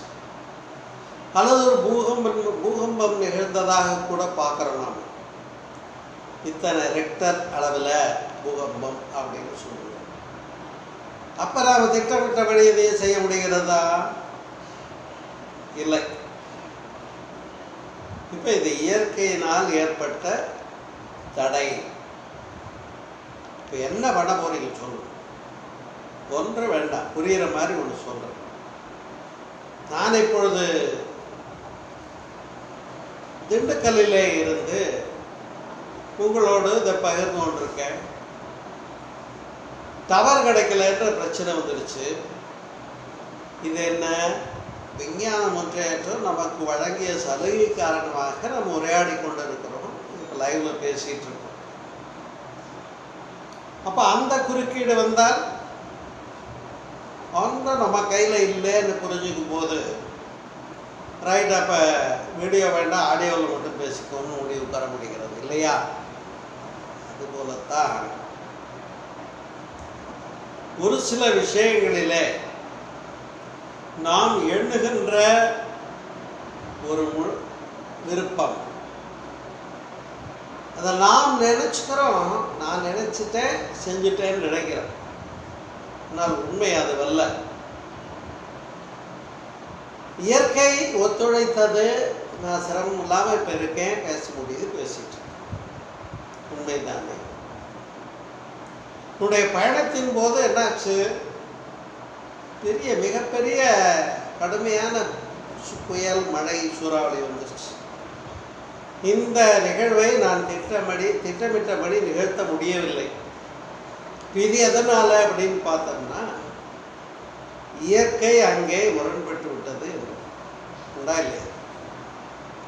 அல்லது ஒரு பூகம்பம் பூகம்பம் நிகழ்ந்ததாக கூட பார்க்குறோம் நாம். இத்தனை ரெக்டர் அளவில் பூகம்பம் அப்படின்னு சொல்லுவோம் அப்போ நாம் திட்டமிட்டபடி இதையும் செய்ய முடிகிறதா? இல்லை. இப்போ இது இயற்கையினால் ஏற்பட்ட தடை. இப்போ என்ன பண்ண போறீங்க சொல்லுங்க. ஒன்று வேண்டாம். புரிகிற மாதிரி ஒன்று சொல்கிறேன் நான் இப்பொழுது திண்டுக்கல்லிலே இருந்து உங்களோடு இதை பகிர்ந்து கொண்டிருக்கேன். டவர் கிடைக்கலன்ற பிரச்சனை வந்துடுச்சு. இது என்ன? விஞ்ஞான முன்னேற்றம் நமக்கு வழங்கிய சலுகை காரணமாக நம்ம உரையாடி கொண்டு இருக்கிறோம் இப்போ லைவ்ல பேசிட்டு இருக்கோம். அப்போ அந்த குறுக்கீடு வந்தால் ஒன்றும் நம்ம கையில் இல்லைன்னு புரிஞ்சுக்கும் போது ரைட் அப்போ வீடியோ வேண்டாம் ஆடியோவில் மட்டும் பேசிக்கணும்னு முடிவு தர முடிகிறது இல்லையா? அதுபோலத்தான் ஒரு சில விஷயங்களிலே நாம் எண்ணுகின்ற ஒரு விருப்பம். அதை நாம் நினச்சிக்கிறோம் நான் நினச்சிட்டேன் செஞ்சுட்டேன்னு நினைக்கிறேன் ஆனால் உண்மை அது வல்ல. இயற்கை ஒத்துழைத்தது. நான் சிரமம் இல்லாமல் இப்போ இருக்கேன். பேச முடியுது பேசிட்டு உண்மைதானே. உன்னுடைய பயணத்தின் போது என்னாச்சு? பெரிய மிகப்பெரிய கடுமையான புயல் மழை சூறாவளி வந்துருச்சு. இந்த நிகழ்வை நான் திட்டமிடி திட்டமிட்டபடி நிகழ்த்த முடியவில்லை. இது எதனால் அப்படின்னு பார்த்தோம்னா இயற்கை அங்கே முரண்பட்டு விட்டது உண்டா இல்லையா?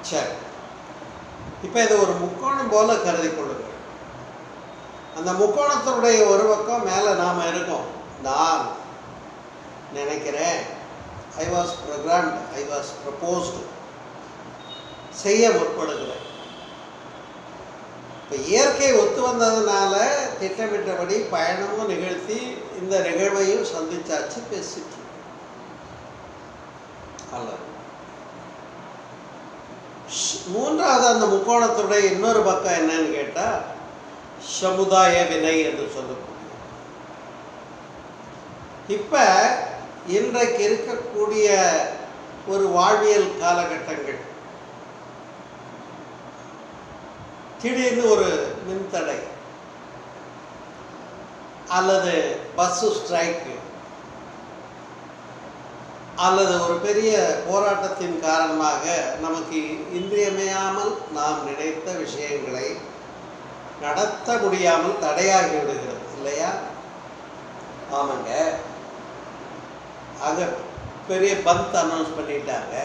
சரி. இப்போ இதை ஒரு முக்கோணம் போல கருதி கொள்ளுங்கள். அந்த முக்கோணத்தினுடைய ஒரு பக்கம் மேலே நாம் இருக்கோம். நான் நினைக்கிறேன் I was programmed I was proposed செய்ய முற்படுகிறேன். இப்போ இயற்கை ஒத்து வந்ததுனால திட்டமிட்டபடி பயணமும் நிகழ்த்தி இந்த நிகழ்வையும் சந்திச்சாச்சு பேசிட்டு அல்லது மூன்றாவது அந்த முக்கோணத்துடைய இன்னொரு பக்கம் என்னன்னு கேட்டால் சமுதாய வினை என்று சொல்லக்கூடிய. இப்போ இன்றைக்கு இருக்கக்கூடிய ஒரு வாழ்வியல் காலகட்டங்கள் திடீர்னு ஒரு மின்தடை அல்லது பஸ்ஸு ஸ்ட்ரைக்கு அல்லது ஒரு பெரிய போராட்டத்தின் காரணமாக நமக்கு இன்றியமையாமல் நாம் நினைத்த விஷயங்களை நடத்த முடியாமல் தடையாகி விடுகிறது இல்லையா? ஆமாங்க. அங்கே பெரிய பந்த் அனௌன்ஸ் பண்ணிட்டாங்க.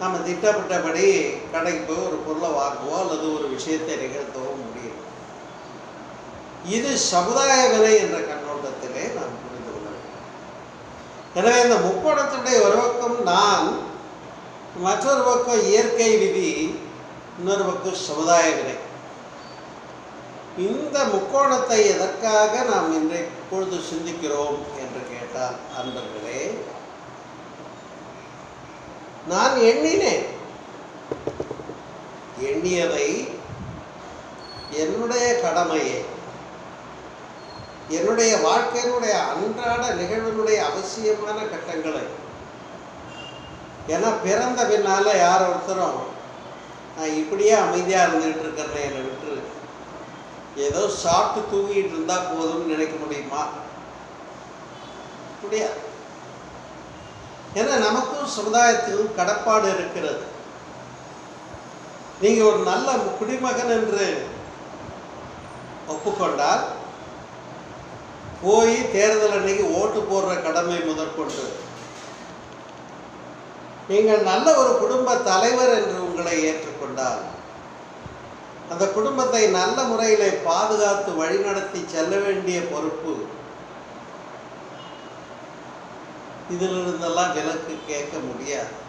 நம்ம திட்டமிட்டபடி கடைக்கு போய் ஒரு பொருளை வாங்குவோ அல்லது ஒரு விஷயத்தை நிகழ்த்தவோ முடியும். இது சமுதாய விலை என்ற கண்ணோட்டத்திலே நாம் புரிந்து கொள்ள வேண்டும். எனவே இந்த முப்படத்துடைய ஒரு பக்கம் நான் மற்றொரு பக்கம் இயற்கை விதி இன்னொரு பக்கம் சமுதாய விலை. இந்த முக்கோணத்தை எதற்காக நாம் இன்றைக்கு பொழுது சிந்திக்கிறோம் என்று கேட்டால் அன்பர்களே நான் எண்ணினேன். எண்ணியதை என்னுடைய கடமையே. என்னுடைய வாழ்க்கையினுடைய அன்றாட நிகழ்வினுடைய அவசியமான கட்டங்களை. ஏன்னா பிறந்த பின்னால் யார் ஒருத்தரும் நான் இப்படியே அமைதியாக இருந்துகிட்டு இருக்கிறேன் என்னை விட்டு ஏதோ சாப்பிட்டு தூங்கிட்டு இருந்தால் போதும்னு நினைக்க முடியுமா? முடியாது ஏன்னா நமக்கும் சமுதாயத்திலும் கடப்பாடு இருக்கிறது. நீங்கள் ஒரு நல்ல குடிமகன் என்று ஒப்புக்கொண்டால் போய் தேர்தல் அன்னைக்கு ஓட்டு போடுற கடமை முதற்கொண்டு நீங்கள் நல்ல ஒரு குடும்ப தலைவர் என்று உங்களை ஏற்றுக்கொண்டால் அந்த குடும்பத்தை நல்ல முறையில் பாதுகாத்து வழிநடத்தி செல்ல வேண்டிய பொறுப்பு இதிலிருந்தெல்லாம் விலக்கு கேட்க முடியாது.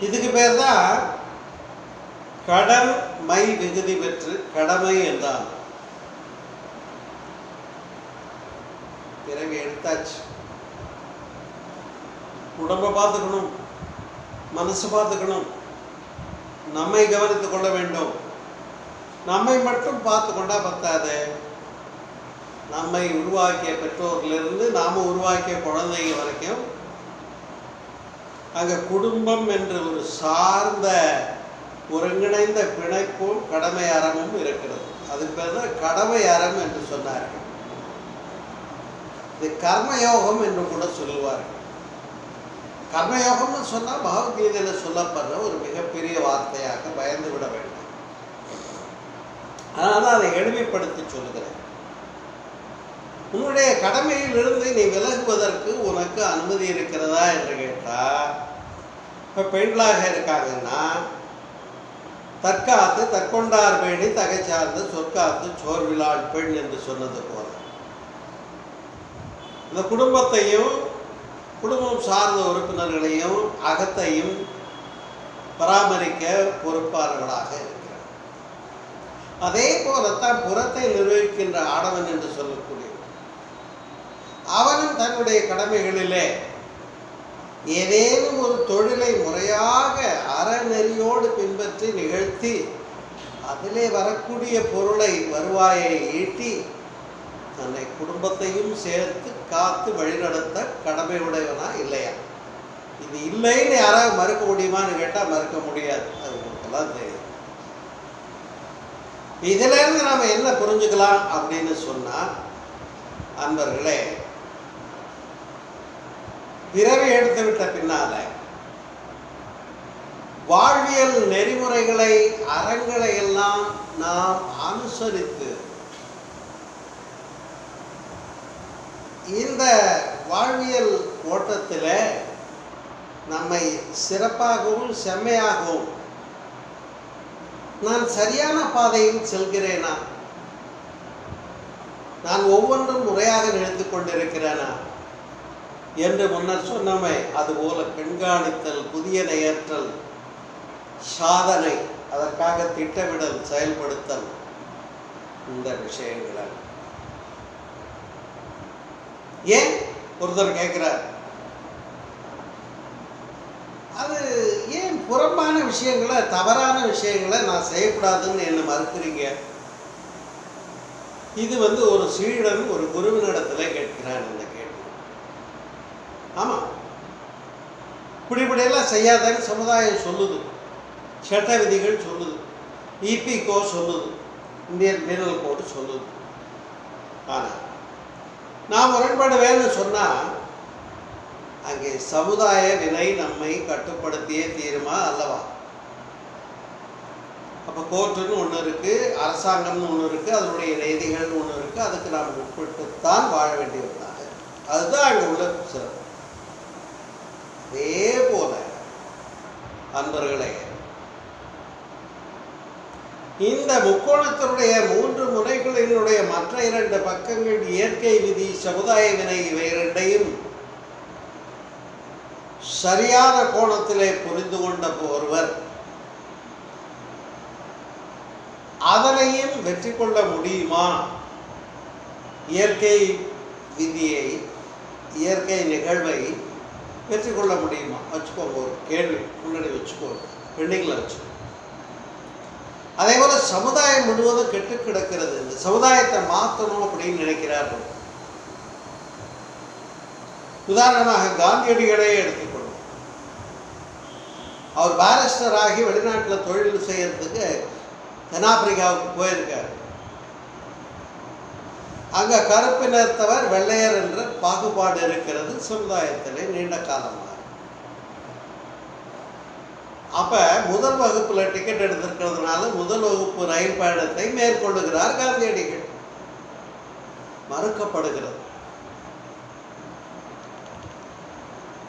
இதுக்கு பேர் தான் கடன் மை விகுதி பெற்று கடமை என்றான். பிறவி எடுத்தாச்சு. உடம்பை பார்த்துக்கணும் மனசு பார்த்துக்கணும். நம்மை கவனித்துக் கொள்ள வேண்டும். நம்மை மட்டும் பார்த்து கொண்டா பத்தாது. நம்மை உருவாக்கிய பெற்றோர்களிருந்து நாம் உருவாக்கிய குழந்தைங்க வரைக்கும் அங்கே குடும்பம் என்று ஒரு சார்ந்த ஒருங்கிணைந்த பிணைப்பும் கடமை அறமும் இருக்கிறது. அதுக்கு பேர் தான் கடமை அறம் என்று சொன்னார்கள். இது கர்மயோகம் என்று கூட சொல்லுவார்கள். கர்மயோகம்னு சொன்னால் பகவத்கீதையில் சொல்லப்படுற ஒரு மிகப்பெரிய வார்த்தையாக பயந்து விட வேண்டும். அதனால் அதை எளிமைப்படுத்தி சொல்லுகிறேன். உன்னுடைய கடமையிலிருந்து நீ விலகுவதற்கு உனக்கு அனுமதி இருக்கிறதா என்று கேட்டால் இப்போ பெண்களாக இருக்காங்கன்னா தற்காத்து தற்கொண்டார் பேணி தகைச்சார்ந்து சொற்காத்து சோர்விலாள் பெண் என்று சொன்னது போல. இந்த குடும்பத்தையும் குடும்பம் சார்ந்த உறுப்பினர்களையும் அகத்தையும் பராமரிக்க பொறுப்பாளர்களாக இருக்கிறார். அதே போலத்தான் புறத்தை நிர்வகிக்கின்ற ஆடவன் என்று சொல்லும் அவனும் தன்னுடைய கடமைகளிலே ஏதேனும் ஒரு தொழிலை முறையாக அறநெறியோடு பின்பற்றி நிகழ்த்தி அதிலே வரக்கூடிய பொருளை வருவாயை ஈட்டி தன்னை குடும்பத்தையும் சேர்த்து காத்து வழிநடத்த கடமை உடையவனா இல்லையா? இது இல்லைன்னு யாராவது மறுக்க முடியுமான்னு கேட்டால் மறுக்க முடியாது. அது உங்களுக்கெல்லாம் தெரியும். இதுல இருந்து நாம என்ன புரிஞ்சுக்கலாம் அப்படின்னு சொன்னா அன்பர்களே பிறவி எடுத்துவிட்ட பின்னால வாழ்வியல் நெறிமுறைகளை அறங்களை எல்லாம் நாம் அனுசரித்து இந்த வாழ்வியல் ஓட்டத்தில் நம்மை சிறப்பாகவும் செம்மையாகவும் நான் சரியான பாதையில் செல்கிறேனா? நான் ஒவ்வொன்றும் முறையாக நினைத்து கொண்டிருக்கிறேனா? என்று முன்னர் சொன்னமை அதுபோல கண்காணித்தல் புதிய நெயற்றல் சாதனை அதற்காக திட்டமிடல் செயல்படுத்தல் இந்த விஷயங்கள். ஏன் ஒருத்தர் கேட்கிறார்? அது ஏன் புறம்பான விஷயங்களை தவறான விஷயங்களை நான் செய்யக்கூடாதுன்னு என்ன மறுக்கிறீங்க? இது வந்து ஒரு சீடன் ஒரு குருவினிடத்தில் கேட்கிறான் இந்த ஆமாம் இப்படி இப்படியெல்லாம் செய்யாதன்னு சமுதாயம் சொல்லுது. சட்ட விதிகள் சொல்லுது. இபிகோ சொல்லுது. இந்தியன் மினரல் கோடு சொல்லுது. ஆனால் நான் வேணும்னு சொன்னால் அங்கே சமுதாய வினை நம்மை கட்டுப்படுத்தியே தீருமா அல்லவா? அப்போ கோர்ட்டுன்னு ஒன்று இருக்குது அரசாங்கம்னு ஒன்று இருக்குது அதனுடைய நீதிகள்னு ஒன்று இருக்குது அதுக்கு நாம் உட்பட்டுத்தான் வாழ வேண்டியவர்களாக அதுதான் அங்கே உள்ள சிறப்பு. அதே போல அன்பர்களே இந்த முக்கோணத்தினுடைய மூன்று முனைகளினுடைய மற்ற இரண்டு பக்கங்கள் இயற்கை விதி சமுதாய வினை இவை இரண்டையும் சரியான கோணத்திலே புரிந்து கொண்ட ஒருவர் அதனையும் வெற்றி கொள்ள முடியுமா? இயற்கை விதியை இயற்கை நிகழ்வை வெற்றி கொள்ள முடியுமா? வச்சுக்கோங்க ஒரு கேள்வி முன்னாடி வச்சுக்கோ பெண்டிங்கில் வச்சுக்கோங்க அதே போல் சமுதாயம் முழுவதும் கெட்டு கிடக்கிறது. இந்த சமுதாயத்தை மாற்றணும் அப்படின்னு நினைக்கிறார்கள் உதாரணமாக காந்தியடிகளே எடுத்துக்கொள்ளும் அவர் பாரிஸ்டர் ஆகி வெளிநாட்டில் தொழில் செய்யறதுக்கு தென்னாப்பிரிக்காவுக்கு போயிருக்கார். அங்கே கருப்பினத்தவர் வெள்ளையர் என்ற பாகுபாடு இருக்கிறது சமுதாயத்திலே நீண்ட காலமாக அப்போ முதல் வகுப்பில் டிக்கெட் எடுத்திருக்கிறதுனால முதல் வகுப்பு ரயில் பயணத்தை மேற்கொள்ளுகிறார் காந்தியடிகள். மறுக்கப்படுகிறது.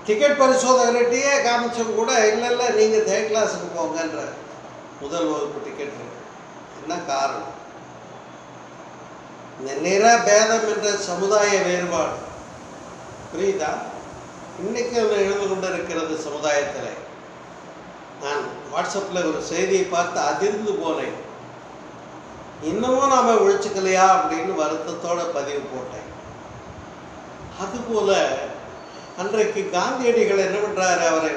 டிக்கெட் பரிசோதகர்கிட்டயே காமிச்சும் கூட இல்லை இல்லை நீங்கள் தேர்ட் கிளாஸுக்கு போங்கன்ற. முதல் வகுப்பு டிக்கெட் என்ன காரணம்? இந்த நிற பேதம் என்ற சமுதாய வேறுபாடு. புரியுதா? இன்னைக்கு அது எழுந்து கொண்டிருக்கிறது சமுதாயத்தில். நான் வாட்ஸ்அப்பில் ஒரு செய்தியை பார்த்து அதிர்ந்து போனேன். இன்னமும் நாம் ஒழிச்சுக்கலையா அப்படின்னு வருத்தத்தோட பதிவு போட்டேன். அதுபோல் அன்றைக்கு காந்தியடிகள் என்ன பண்ணுறாரு அவரை?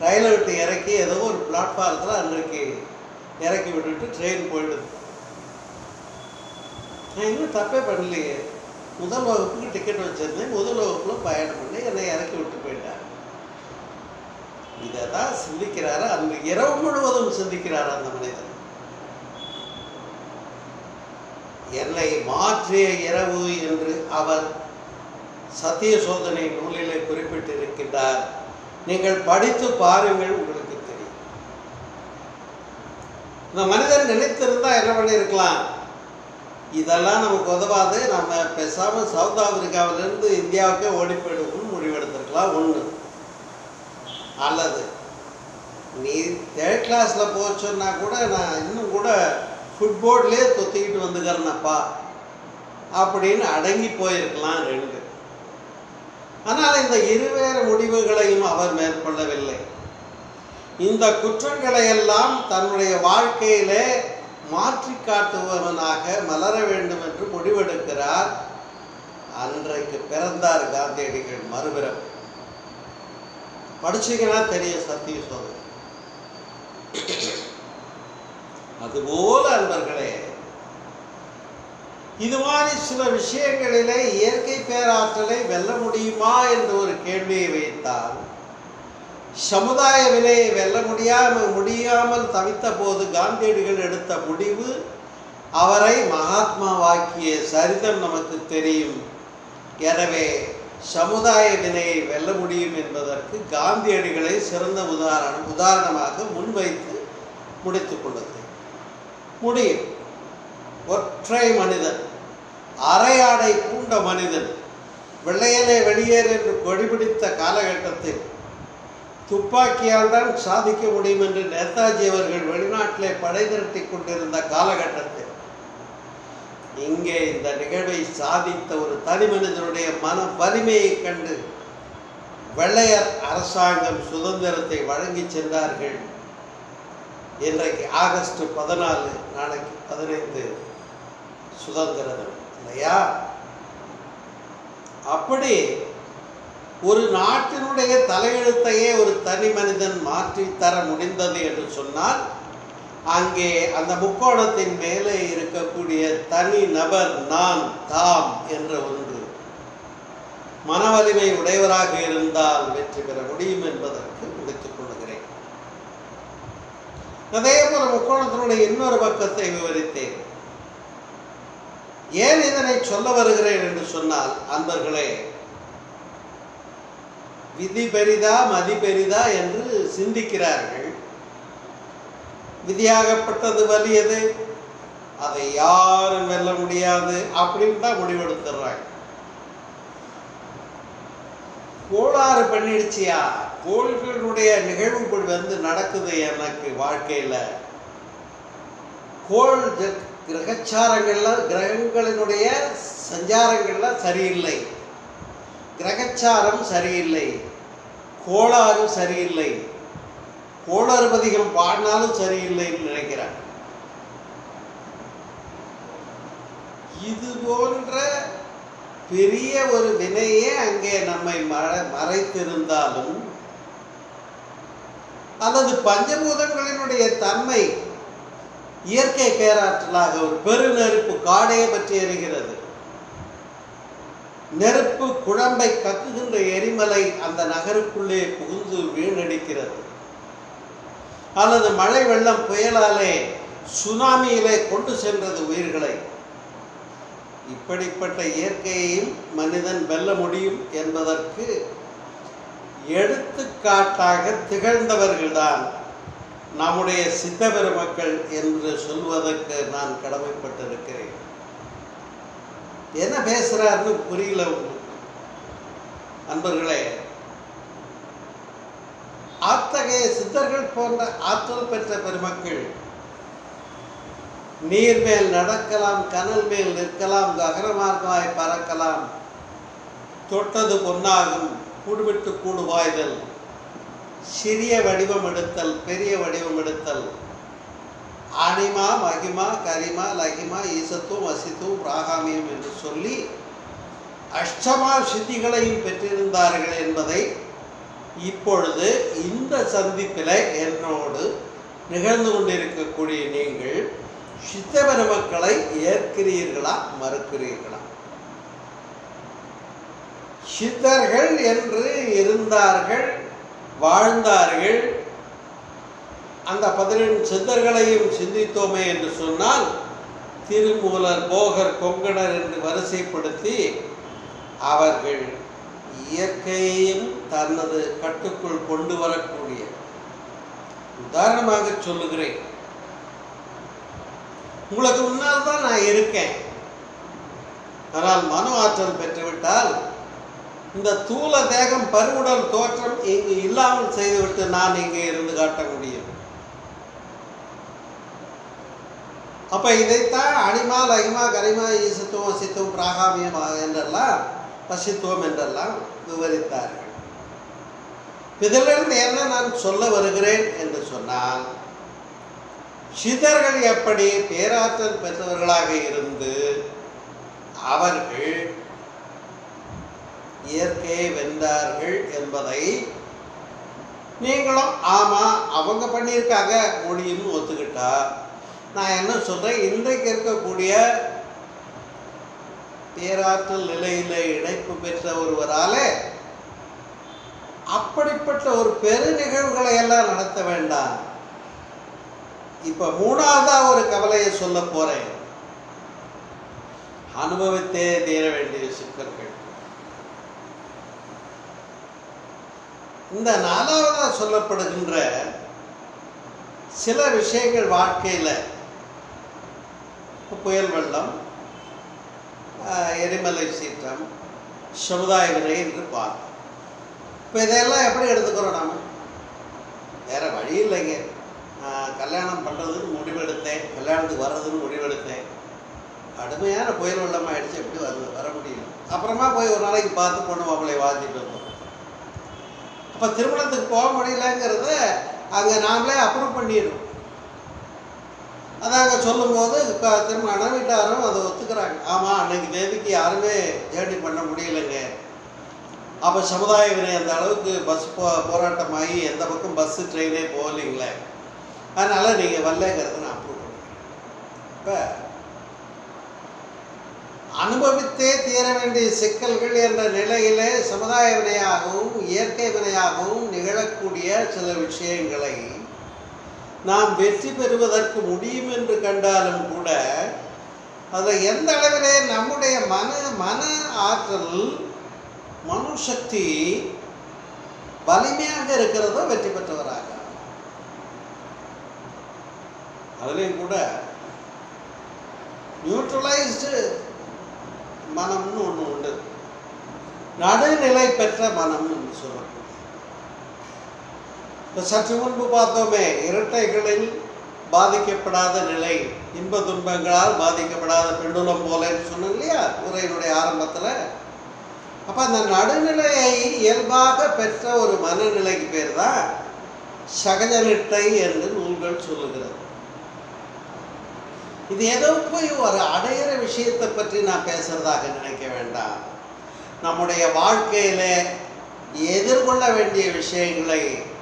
ரயிலை விட்டு இறக்கி ஏதோ ஒரு பிளாட்ஃபாரத்தில் அன்றைக்கு இறக்கி விட்டுட்டு ட்ரெயின் போயிடுது. நான் இன்னும் தப்பே பண்ணலையே. முதல் வகுப்புக்கு டிக்கெட் வச்சிருந்தேன். முதல் வகுப்பில் பயணம் பண்ணி என்னை இறக்கி விட்டு போயிட்டார். இதை தான் சிந்திக்கிறாரா. அந்த இரவு முழுவதும் சிந்திக்கிறாரா அந்த மனிதன் என்னை மாற்றிய இரவு என்று அவர் சத்திய சோதனை நூலிலே குறிப்பிட்டிருக்கின்றார். நீங்கள் படித்து பாருங்கள் உங்களுக்கு தெரியும். இந்த மனிதன் நினைத்திருந்தா என்ன பண்ணியிருக்கலாம்? இதெல்லாம் நமக்கு உதவாது நம்ம பேசாமல் சவுத் ஆப்பிரிக்காவிலேருந்து இந்தியாவுக்கே ஓடி போயிடுவோம்னு முடிவெடுத்திருக்கலாம். ஒன்று அல்லது நீ தேர்ட் கிளாஸில் போச்சோன்னா கூட நான் இன்னும் கூட ஃபுட்போர்ட்லேயே தொத்திக்கிட்டு வந்துக்கிறேனப்பா. அப்படின்னு அடங்கி போயிருக்கலாம் ரெண்டு. ஆனால் இந்த இருவேறு முடிவுகளையும் அவர் மேற்கொள்ளவில்லை. இந்த குற்றங்களை எல்லாம் தன்னுடைய வாழ்க்கையிலே மாற்றி காட்டுபவனாக மலர வேண்டும் என்று முடிவெடுக்கிறார். அன்றைக்கு பிறந்தார் காந்தியடிகள் மறுபிறம் படிச்சீங்கன்னா தெரியும் சத்திய சோதனை. அதுபோல அன்பர்களே இது மாதிரி சில விஷயங்களிலே இயற்கை பேராற்றலை வெல்ல முடியுமா என்ற ஒரு கேள்வியை வைத்தால் சமுதாய விலையை வெல்ல முடியாமல் முடியாமல் தவித்த போது காந்தியடிகள் எடுத்த முடிவு அவரை மகாத்மாவாக்கிய சரிதம் நமக்கு தெரியும். எனவே சமுதாய வினையை வெல்ல முடியும் என்பதற்கு காந்தியடிகளை சிறந்த உதாரணம் உதாரணமாக முன்வைத்து முடித்து கொண்டது முடியும். ஒற்றை மனிதன் அரையாடை பூண்ட மனிதன் வெள்ளையனை வெளியேறு என்று கொடிபிடித்த காலகட்டத்தில் துப்பாக்கியால் தான் சாதிக்க முடியும் என்று நேதாஜி அவர்கள் வெளிநாட்டிலே படை திரட்டி கொண்டிருந்த காலகட்டத்தில். இங்கே இந்த நிகழ்வை சாதித்த ஒரு தனி மனிதனுடைய மன வலிமையை கண்டு வெள்ளையர் அரசாங்கம் சுதந்திரத்தை வழங்கி சென்றார்கள். இன்றைக்கு ஆகஸ்ட் பதினாலு நாளைக்கு பதினைந்து சுதந்திர தினம் இல்லையா? அப்படி ஒரு நாட்டினுடைய தலையெழுத்தையே ஒரு தனி மனிதன் மாற்றி தர முடிந்தது என்று சொன்னால் அங்கே அந்த முக்கோணத்தின் மேலே இருக்கக்கூடிய தனி நபர் நான் தாம் என்ற ஒன்று மனவலிமை உடையவராக இருந்தால் வெற்றி பெற முடியும் என்பதற்கு முடித்துக் கொள்கிறேன் அதே போல முக்கோணத்தினுடைய இன்னொரு பக்கத்தை விவரித்தேன். ஏன் இதனை சொல்ல வருகிறேன் என்று சொன்னால் அன்பர்களே விதி பெரிதா மதி பெரிதா என்று சிந்திக்கிறார்கள். விதியாகப்பட்டது வலியது அதை யாரும் வெல்ல முடியாது அப்படின்னு தான் முடிவெடுத்துடுறாங்க. கோளாறு பண்ணிடுச்சியா? கோள்களுடைய நிகழ்வு வந்து நடக்குது எனக்கு வாழ்க்கையில். கோள் ஜ- கிரகங்களினுடைய சஞ்சாரங்கள்லாம் சரியில்லை. கிரகச்சாரம் சரியில்லை கோளாறு சரியில்லை கோளாறுபதிகள் பாடினாலும் சரியில்லைன்னு நினைக்கிறார். இது போன்ற பெரிய ஒரு வினையே அங்கே நம்மை மற மறைத்திருந்தாலும் அல்லது பஞ்சபூதங்களினுடைய தன்மை இயற்கை பேராற்றலாக ஒரு பெருநெருப்பு காடே பற்றி எரிகிறது. நெருப்பு குழம்பை கக்குகின்ற எரிமலை அந்த நகருக்குள்ளே புகுந்து வீணடிக்கிறது. அல்லது மழை வெள்ளம் புயலாலே சுனாமியிலே கொண்டு சென்றது உயிர்களை. இப்படிப்பட்ட இயற்கையையும் மனிதன் வெல்ல முடியும் என்பதற்கு எடுத்துக்காட்டாக திகழ்ந்தவர்கள்தான் நம்முடைய சித்த பெருமக்கள் என்று சொல்வதற்கு நான் கடமைப்பட்டிருக்கிறேன். என்ன பேசுறாருன்னு புரியல அன்பர்களே அத்தகைய சித்தர்கள் போன்ற ஆற்றல் பெற்ற பெருமக்கள் நீர் மேல் நடக்கலாம் கனல் மேல் நிற்கலாம் ககனமார்க்கமாய் பறக்கலாம் தொட்டது பொன்னாகும் கூடுவிட்டு கூடு வாய்தல் சிறிய வடிவம் எடுத்தல் பெரிய வடிவம் எடுத்தல் அனிமா மகிமா கரிமா லகிமா ஈசத்துவம் அசித்துவம் ராகாமியம் என்று சொல்லி அஷ்டமா சித்திகளையும் பெற்றிருந்தார்கள் என்பதை இப்பொழுது இந்த சந்திப்பில் என்னோடு நிகழ்ந்து கொண்டிருக்கக்கூடிய நீங்கள் சித்த பெருமக்களை ஏற்கிறீர்களா மறுக்கிறீர்களா? சித்தர்கள் என்று இருந்தார்கள் வாழ்ந்தார்கள் அந்த பதினெண்டு சித்தர்களையும் சிந்தித்தோமே என்று சொன்னால் திருமூலர் போகர் கொங்கணர் என்று வரிசைப்படுத்தி அவர்கள் இயற்கையையும் தனது கட்டுக்குள் கொண்டு வரக்கூடிய உதாரணமாக சொல்லுகிறேன். உங்களுக்கு முன்னால் தான் நான் இருக்கேன். ஆனால் மனு ஆற்றல் பெற்றுவிட்டால் இந்த தூள தேகம் பருவுடல் தோற்றம் இங்கு இல்லாமல் செய்துவிட்டு நான் இங்கே இருந்து காட்ட முடியும். அப்போ இதைத்தான் அனிமா லகிமா கரிமா ஈசத்துவம் சித்துவம் பிராகாமியம் என்றெல்லாம் பசித்துவம் என்றெல்லாம் விவரித்தார்கள் இதிலிருந்து என்ன நான் சொல்ல வருகிறேன் என்று சொன்னால் சிதர்கள் எப்படி பேராற்றல் பெற்றவர்களாக இருந்து அவர்கள் இயற்கையை வென்றார்கள் என்பதை நீங்களும் ஆமாம் அவங்க பண்ணியிருக்காங்க முடியும்னு ஒத்துக்கிட்டா நான் என்ன சொல்கிறேன் இன்றைக்கு இருக்கக்கூடிய பேராற்றல் நிலையில் இணைப்பு பெற்ற ஒருவராலே அப்படிப்பட்ட ஒரு பெரு நிகழ்வுகளை எல்லாம் நடத்த வேண்டாம். இப்போ மூணாவதா ஒரு கவலையை சொல்ல போகிறேன் அனுபவித்தே தீர வேண்டிய சிக்கல்கள். இந்த நாலாவதாக சொல்லப்படுகின்ற சில விஷயங்கள் வாழ்க்கையில் புயல் வெள்ளம் எரிமலை சீற்றம் சமுதாய வினை என்று பார்த்தோம் இப்போ இதையெல்லாம் எப்படி எடுத்துக்கிறோம் நாம்? வேறு வழி இல்லைங்க. கல்யாணம் பண்ணுறதுன்னு முடிவெடுத்தேன் கல்யாணத்துக்கு வர்றதுன்னு முடிவெடுத்தேன். கடுமையான புயல் வெள்ளம் ஆகிடுச்சு எப்படி வர வர முடியல அப்புறமா போய் ஒரு நாளைக்கு பார்த்து பொண்ணு மாப்பிள்ளையை வாழ்த்திட்டு வந்தோம் அப்போ திருமணத்துக்கு போக முடியலங்கிறத அங்கே நாமளே அப்ரூவ் பண்ணிடுவோம் அதை அங்கே சொல்லும்போது இப்போ திரும்ப வீட்டாரும் அதை ஒத்துக்கிறாங்க. ஆமாம் அன்னைக்கு தேதிக்கு யாருமே ஜேர்னி பண்ண முடியலைங்க. அப்போ சமுதாய வினை அந்த அளவுக்கு பஸ் போ போராட்டமாகி எந்த பக்கம் பஸ்ஸு ட்ரெயினே போகலைங்களே. அதனால் நீங்கள் வரலங்கிறத நான் அப்ரூவ் பண்ணுறேன் இப்போ அனுபவித்தே தீர வேண்டிய சிக்கல்கள் என்ற நிலையிலே சமுதாய வினையாகவும் இயற்கை வினையாகவும் நிகழக்கூடிய சில விஷயங்களை நாம் வெற்றி பெறுவதற்கு முடியும் என்று கண்டாலும் கூட அதை எந்த அளவிலே நம்முடைய மன மன ஆற்றல் மனுசக்தி வலிமையாக இருக்கிறதோ வெற்றி பெற்றவராக. அதுலேயும் கூட நியூட்ரலைஸ்டு மனம்னு ஒன்று உண்டு. நடுநிலை பெற்ற மனம்னு ஒன்று சொல்லக்கூடிய சற்று முன்பு பார்த்தோமே இரட்டைகளில் பாதிக்கப்படாத நிலை இன்ப துன்பங்களால் பாதிக்கப்படாத பெண்ணுலம் போலன்னு சொன்னோம் இல்லையா? உரையினுடைய ஆரம்பத்தில். அப்போ அந்த நடுநிலையை இயல்பாக பெற்ற ஒரு மனநிலைக்கு பேர் தான் சகஜநிட்டை என்று நூல்கள் சொல்லுகிறது. இது ஏதோ போய் ஒரு அடையிற விஷயத்தை பற்றி நான் பேசுறதாக நினைக்க வேண்டாம். நம்முடைய வாழ்க்கையில எதிர்கொள்ள வேண்டிய விஷயங்களை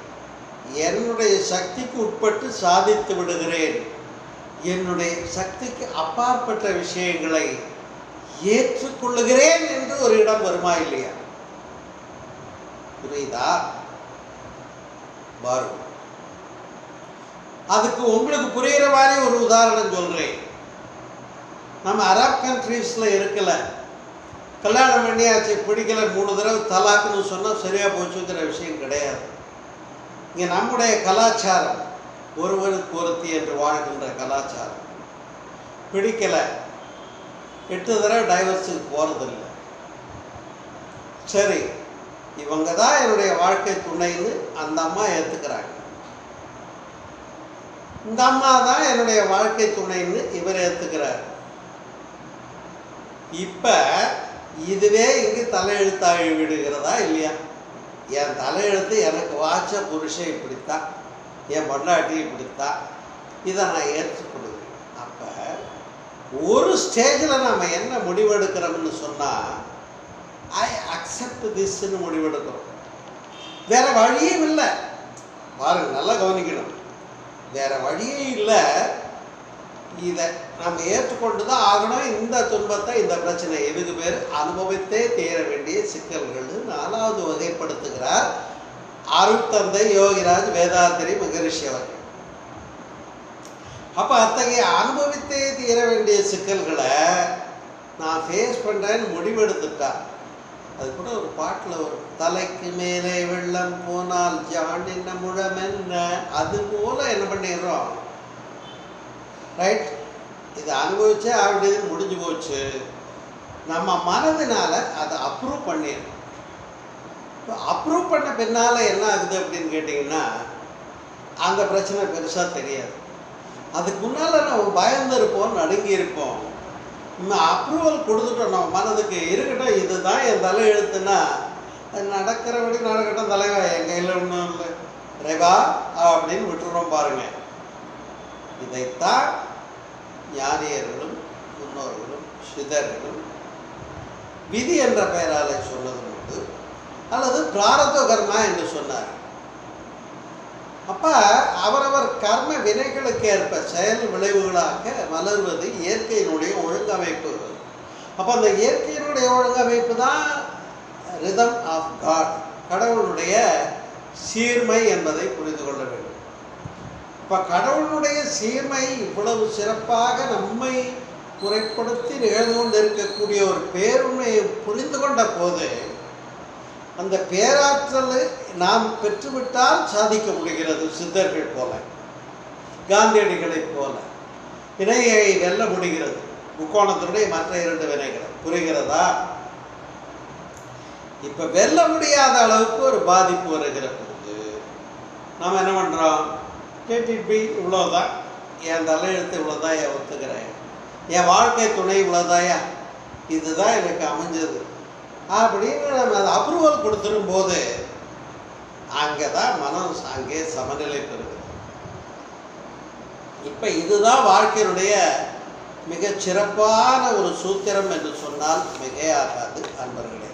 என்னுடைய சக்திக்கு உட்பட்டு சாதித்து விடுகிறேன். என்னுடைய சக்திக்கு அப்பாற்பட்ட விஷயங்களை ஏற்றுக்கொள்ளுகிறேன் என்று ஒரு இடம் வருமா இல்லையா? புரியுதா? வரும். அதுக்கு உங்களுக்கு புரிகிற மாதிரி ஒரு உதாரணம் சொல்கிறேன் நம்ம அரப் கண்ட்ரீஸில் இருக்கலை. கல்யாணம் பண்ணியாச்சு பிடிக்கல மூணு தடவை தலாக்குன்னு சொன்னால் சரியாக போச்சுங்கிற விஷயம் கிடையாது. இங்கே நம்முடைய கலாச்சாரம் ஒருவருக்கு ஒருத்தி என்று வாழ்கின்ற கலாச்சாரம். பிடிக்கலை. எட்டு தடவை டைவர்ஸுக்கு போகிறதில்லை சரி இவங்க தான் என்னுடைய வாழ்க்கை துணைன்னு அந்த அம்மா ஏற்றுக்கிறாங்க இந்த அம்மா தான் என்னுடைய வாழ்க்கை துணைன்னு இவர் ஏற்றுக்கிறார் இப்போ இதுவே இங்கு தலையெழுத்தாகி விடுகிறதா இல்லையா? என் தலையெழுத்து எனக்கு வாச்ச புருஷன் இப்படித்தான் என் பொண்டாட்டி இப்படித்தான். இதை நான் ஏற்றுக்கொள்கிறேன் அப்போ ஒரு ஸ்டேஜில் நாம் என்ன முடிவெடுக்கிறோம்னு சொன்னால் ஐ அக்செப்ட் திஸ்ன்னு முடிவெடுக்கிறோம். வேற வழியும் இல்லை. பாருங்க நல்லா கவனிக்கணும். வேற வழியே இல்லை. இதை நம்ம ஏற்றுக்கொண்டு தான் ஆகணும். இந்த துன்பத்தை இந்த பிரச்சனை இதுக்கு பேர்? அனுபவித்தே தீர வேண்டிய சிக்கல்கள் நாலாவது வகைப்படுத்துகிறார் அருட்தந்தை யோகிராஜ் வேதாத்திரி மகரிஷி அவர்கள். அப்போ அத்தகைய அனுபவித்தே தீர வேண்டிய சிக்கல்களை நான் ஃபேஸ் பண்ணுறேன்னு முடிவெடுத்துட்டா அது கூட ஒரு பாட்டில் ஒரு தலைக்கு மேலே வெள்ளம் போனால் ஜாண்டின முழமென்ன? அது போல என்ன பண்ணிடுறோம்? ரைட் இது அனுபவிச்சே ஆவிடுது முடிஞ்சு போச்சு. நம்ம மனதினால அதை அப்ரூவ் பண்ணிடணும். இப்போ அப்ரூவ் பண்ண பின்னால் என்ன ஆகுது அப்படின்னு கேட்டிங்கன்னா அந்த பிரச்சனை பெருசாக தெரியாது. அதுக்கு முன்னால் நம்ம பயந்துருப்போம் நடுங்கி இருப்போம் நம்ம அப்ரூவல் கொடுத்துட்டோம் நம்ம மனதுக்கு இருக்கட்டும் இதுதான் என் தலை எழுத்துன்னா நடக்கிறபடி நடக்கட்டும் தலைவா என் கையில் ஒன்றும் இல்லை. ரைவா அப்படின்னு விட்டுறோம் பாருங்கள் இதைத்தான் ஞானியர்களும் முன்னோர்களும் சிதர்களும் விதி என்ற பெயராலே சொன்னது உண்டு அல்லது பிராரத கர்மா என்று சொன்னார். அப்ப அவரவர் கர்ம வினைகளுக்கு ஏற்ப செயல் விளைவுகளாக மலர்வது இயற்கையினுடைய ஒழுங்கமைப்பு. அப்போ அந்த இயற்கையினுடைய ஒழுங்கமைப்பு தான் ரிதம் ஆஃப் காட் கடவுளுடைய சீர்மை என்பதை புரிந்து கொள்ள வேண்டும். இப்போ கடவுளுடைய சீர்மை இவ்வளவு சிறப்பாக நம்மை குறைப்படுத்தி நிகழ்ந்து கொண்டு இருக்கக்கூடிய ஒரு பேருண்மையை புரிந்து கொண்ட போது அந்த பேராற்றலை நாம் பெற்றுவிட்டால் சாதிக்க முடிகிறது சித்தர்கள் போல காந்தியடிகளைப் போல. வினையை வெல்ல முடிகிறது. முக்கோணத்தினுடைய மற்ற இரண்டு வினைகளை. புரிகிறதா? இப்போ வெல்ல முடியாத அளவுக்கு ஒரு பாதிப்பு வருகிற பொழுது நாம் என்ன பண்ணுறோம் கேடிபி இவ்வளோதான் என் தலையெழுத்து இவ்வளோதான் என் ஒத்துக்கிறேன். என் வாழ்க்கை துணை இவ்வளோதாயா இதுதான் எனக்கு அமைஞ்சது. அப்படின்னு நம்ம அதை அப்ரூவல் கொடுத்துடும் போது அங்கே தான் மனம் அங்கே சமநிலை பெறுகிறது இப்போ இதுதான் வாழ்க்கையினுடைய மிக சிறப்பான ஒரு சூத்திரம் என்று சொன்னால் மிகையாகாது அன்பர்களே.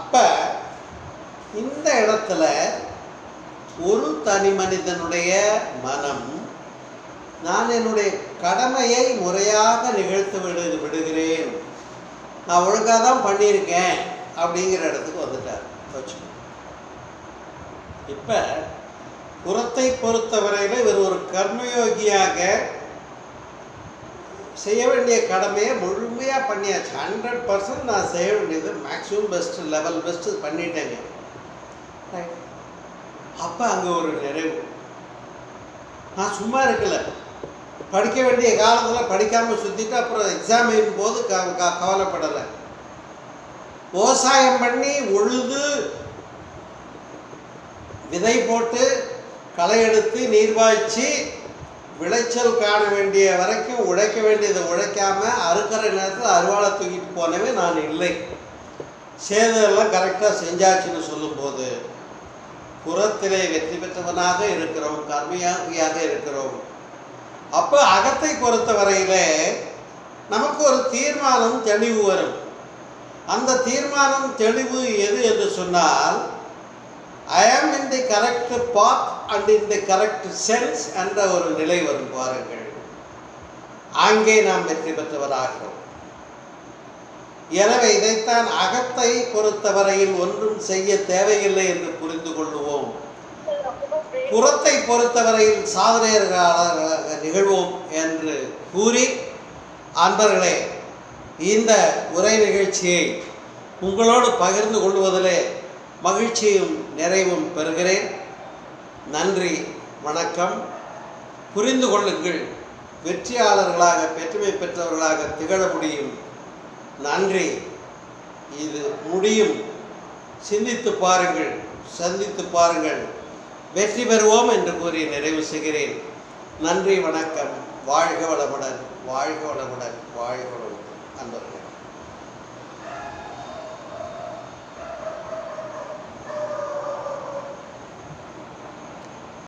அப்போ இந்த இடத்துல ஒரு தனி மனிதனுடைய மனம் நான் என்னுடைய கடமையை முறையாக நிகழ்த்து விடு விடுகிறேன். நான் ஒழுங்காக தான் பண்ணியிருக்கேன் அப்படிங்கிற இடத்துக்கு வந்துட்டார். வச்சு இப்போ புறத்தை பொறுத்தவரையில் இவர் ஒரு கர்மயோகியாக செய்ய வேண்டிய கடமையை முழுமையாக பண்ணியாச்சு. ஹண்ட்ரட் பர்சன்ட் நான் செய்ய வேண்டியது மேக்ஸிமம் பெஸ்ட்டு லெவல் பெஸ்ட்டு பண்ணிட்டேங்க. அப்போ அங்கே ஒரு நிறைவு. நான் சும்மா இருக்கலை. படிக்க வேண்டிய காலத்தில் படிக்காமல் சுற்றிட்டு அப்புறம் எக்ஸாம் போது க க- கவலைப்படலை. விவசாயம் பண்ணி உழுது விதை போட்டு களை எடுத்து நீர் பாய்ச்சி விளைச்சல் காண வேண்டிய வரைக்கும் உழைக்க வேண்டியதை உழைக்காம அறுக்கிற நேரத்தில் அருவாளை தூக்கிட்டு போனவே நான் இல்லை. சேதெல்லாம் கரெக்டாக செஞ்சாச்சுன்னு சொல்லும்போது புறத்திலே வெற்றி பெற்றவனாக இருக்கிறோம் கர்மியாகியாக இருக்கிறோம் அப்போ அகத்தை பொறுத்த வரையிலே நமக்கு ஒரு தீர்மானம் தெளிவு வரும். அந்த தீர்மானம் தெளிவு எது என்று சொன்னால் I am in the correct path and in the correct sense என்ற ஒரு நிலை வரும் பாருங்கள். அங்கே நாம் வெற்றி பெற்றவராகிறோம். எனவே இதைத்தான் அகத்தை பொறுத்தவரையில் ஒன்றும் செய்ய தேவையில்லை என்று புரிந்து கொள்ளுவோம். புறத்தை பொறுத்தவரையில் சாதனையர்களாக நிகழ்வோம் என்று கூறி அன்பர்களே இந்த உரை நிகழ்ச்சியை உங்களோடு பகிர்ந்து கொள்வதிலே மகிழ்ச்சியும் நிறைவும் பெறுகிறேன். நன்றி வணக்கம். புரிந்து கொள்ளுங்கள். வெற்றியாளர்களாக பெற்றுமை பெற்றவர்களாக திகழ முடியும். நன்றி. இது முடியும். சிந்தித்து பாருங்கள் சந்தித்து பாருங்கள். வெற்றி பெறுவோம் என்று கூறி நிறைவு செய்கிறேன். நன்றி வணக்கம். வாழ்க வளமுடன் வாழ்க வளமுடன் வாழ்க வளமுடன். அன்பர்களே.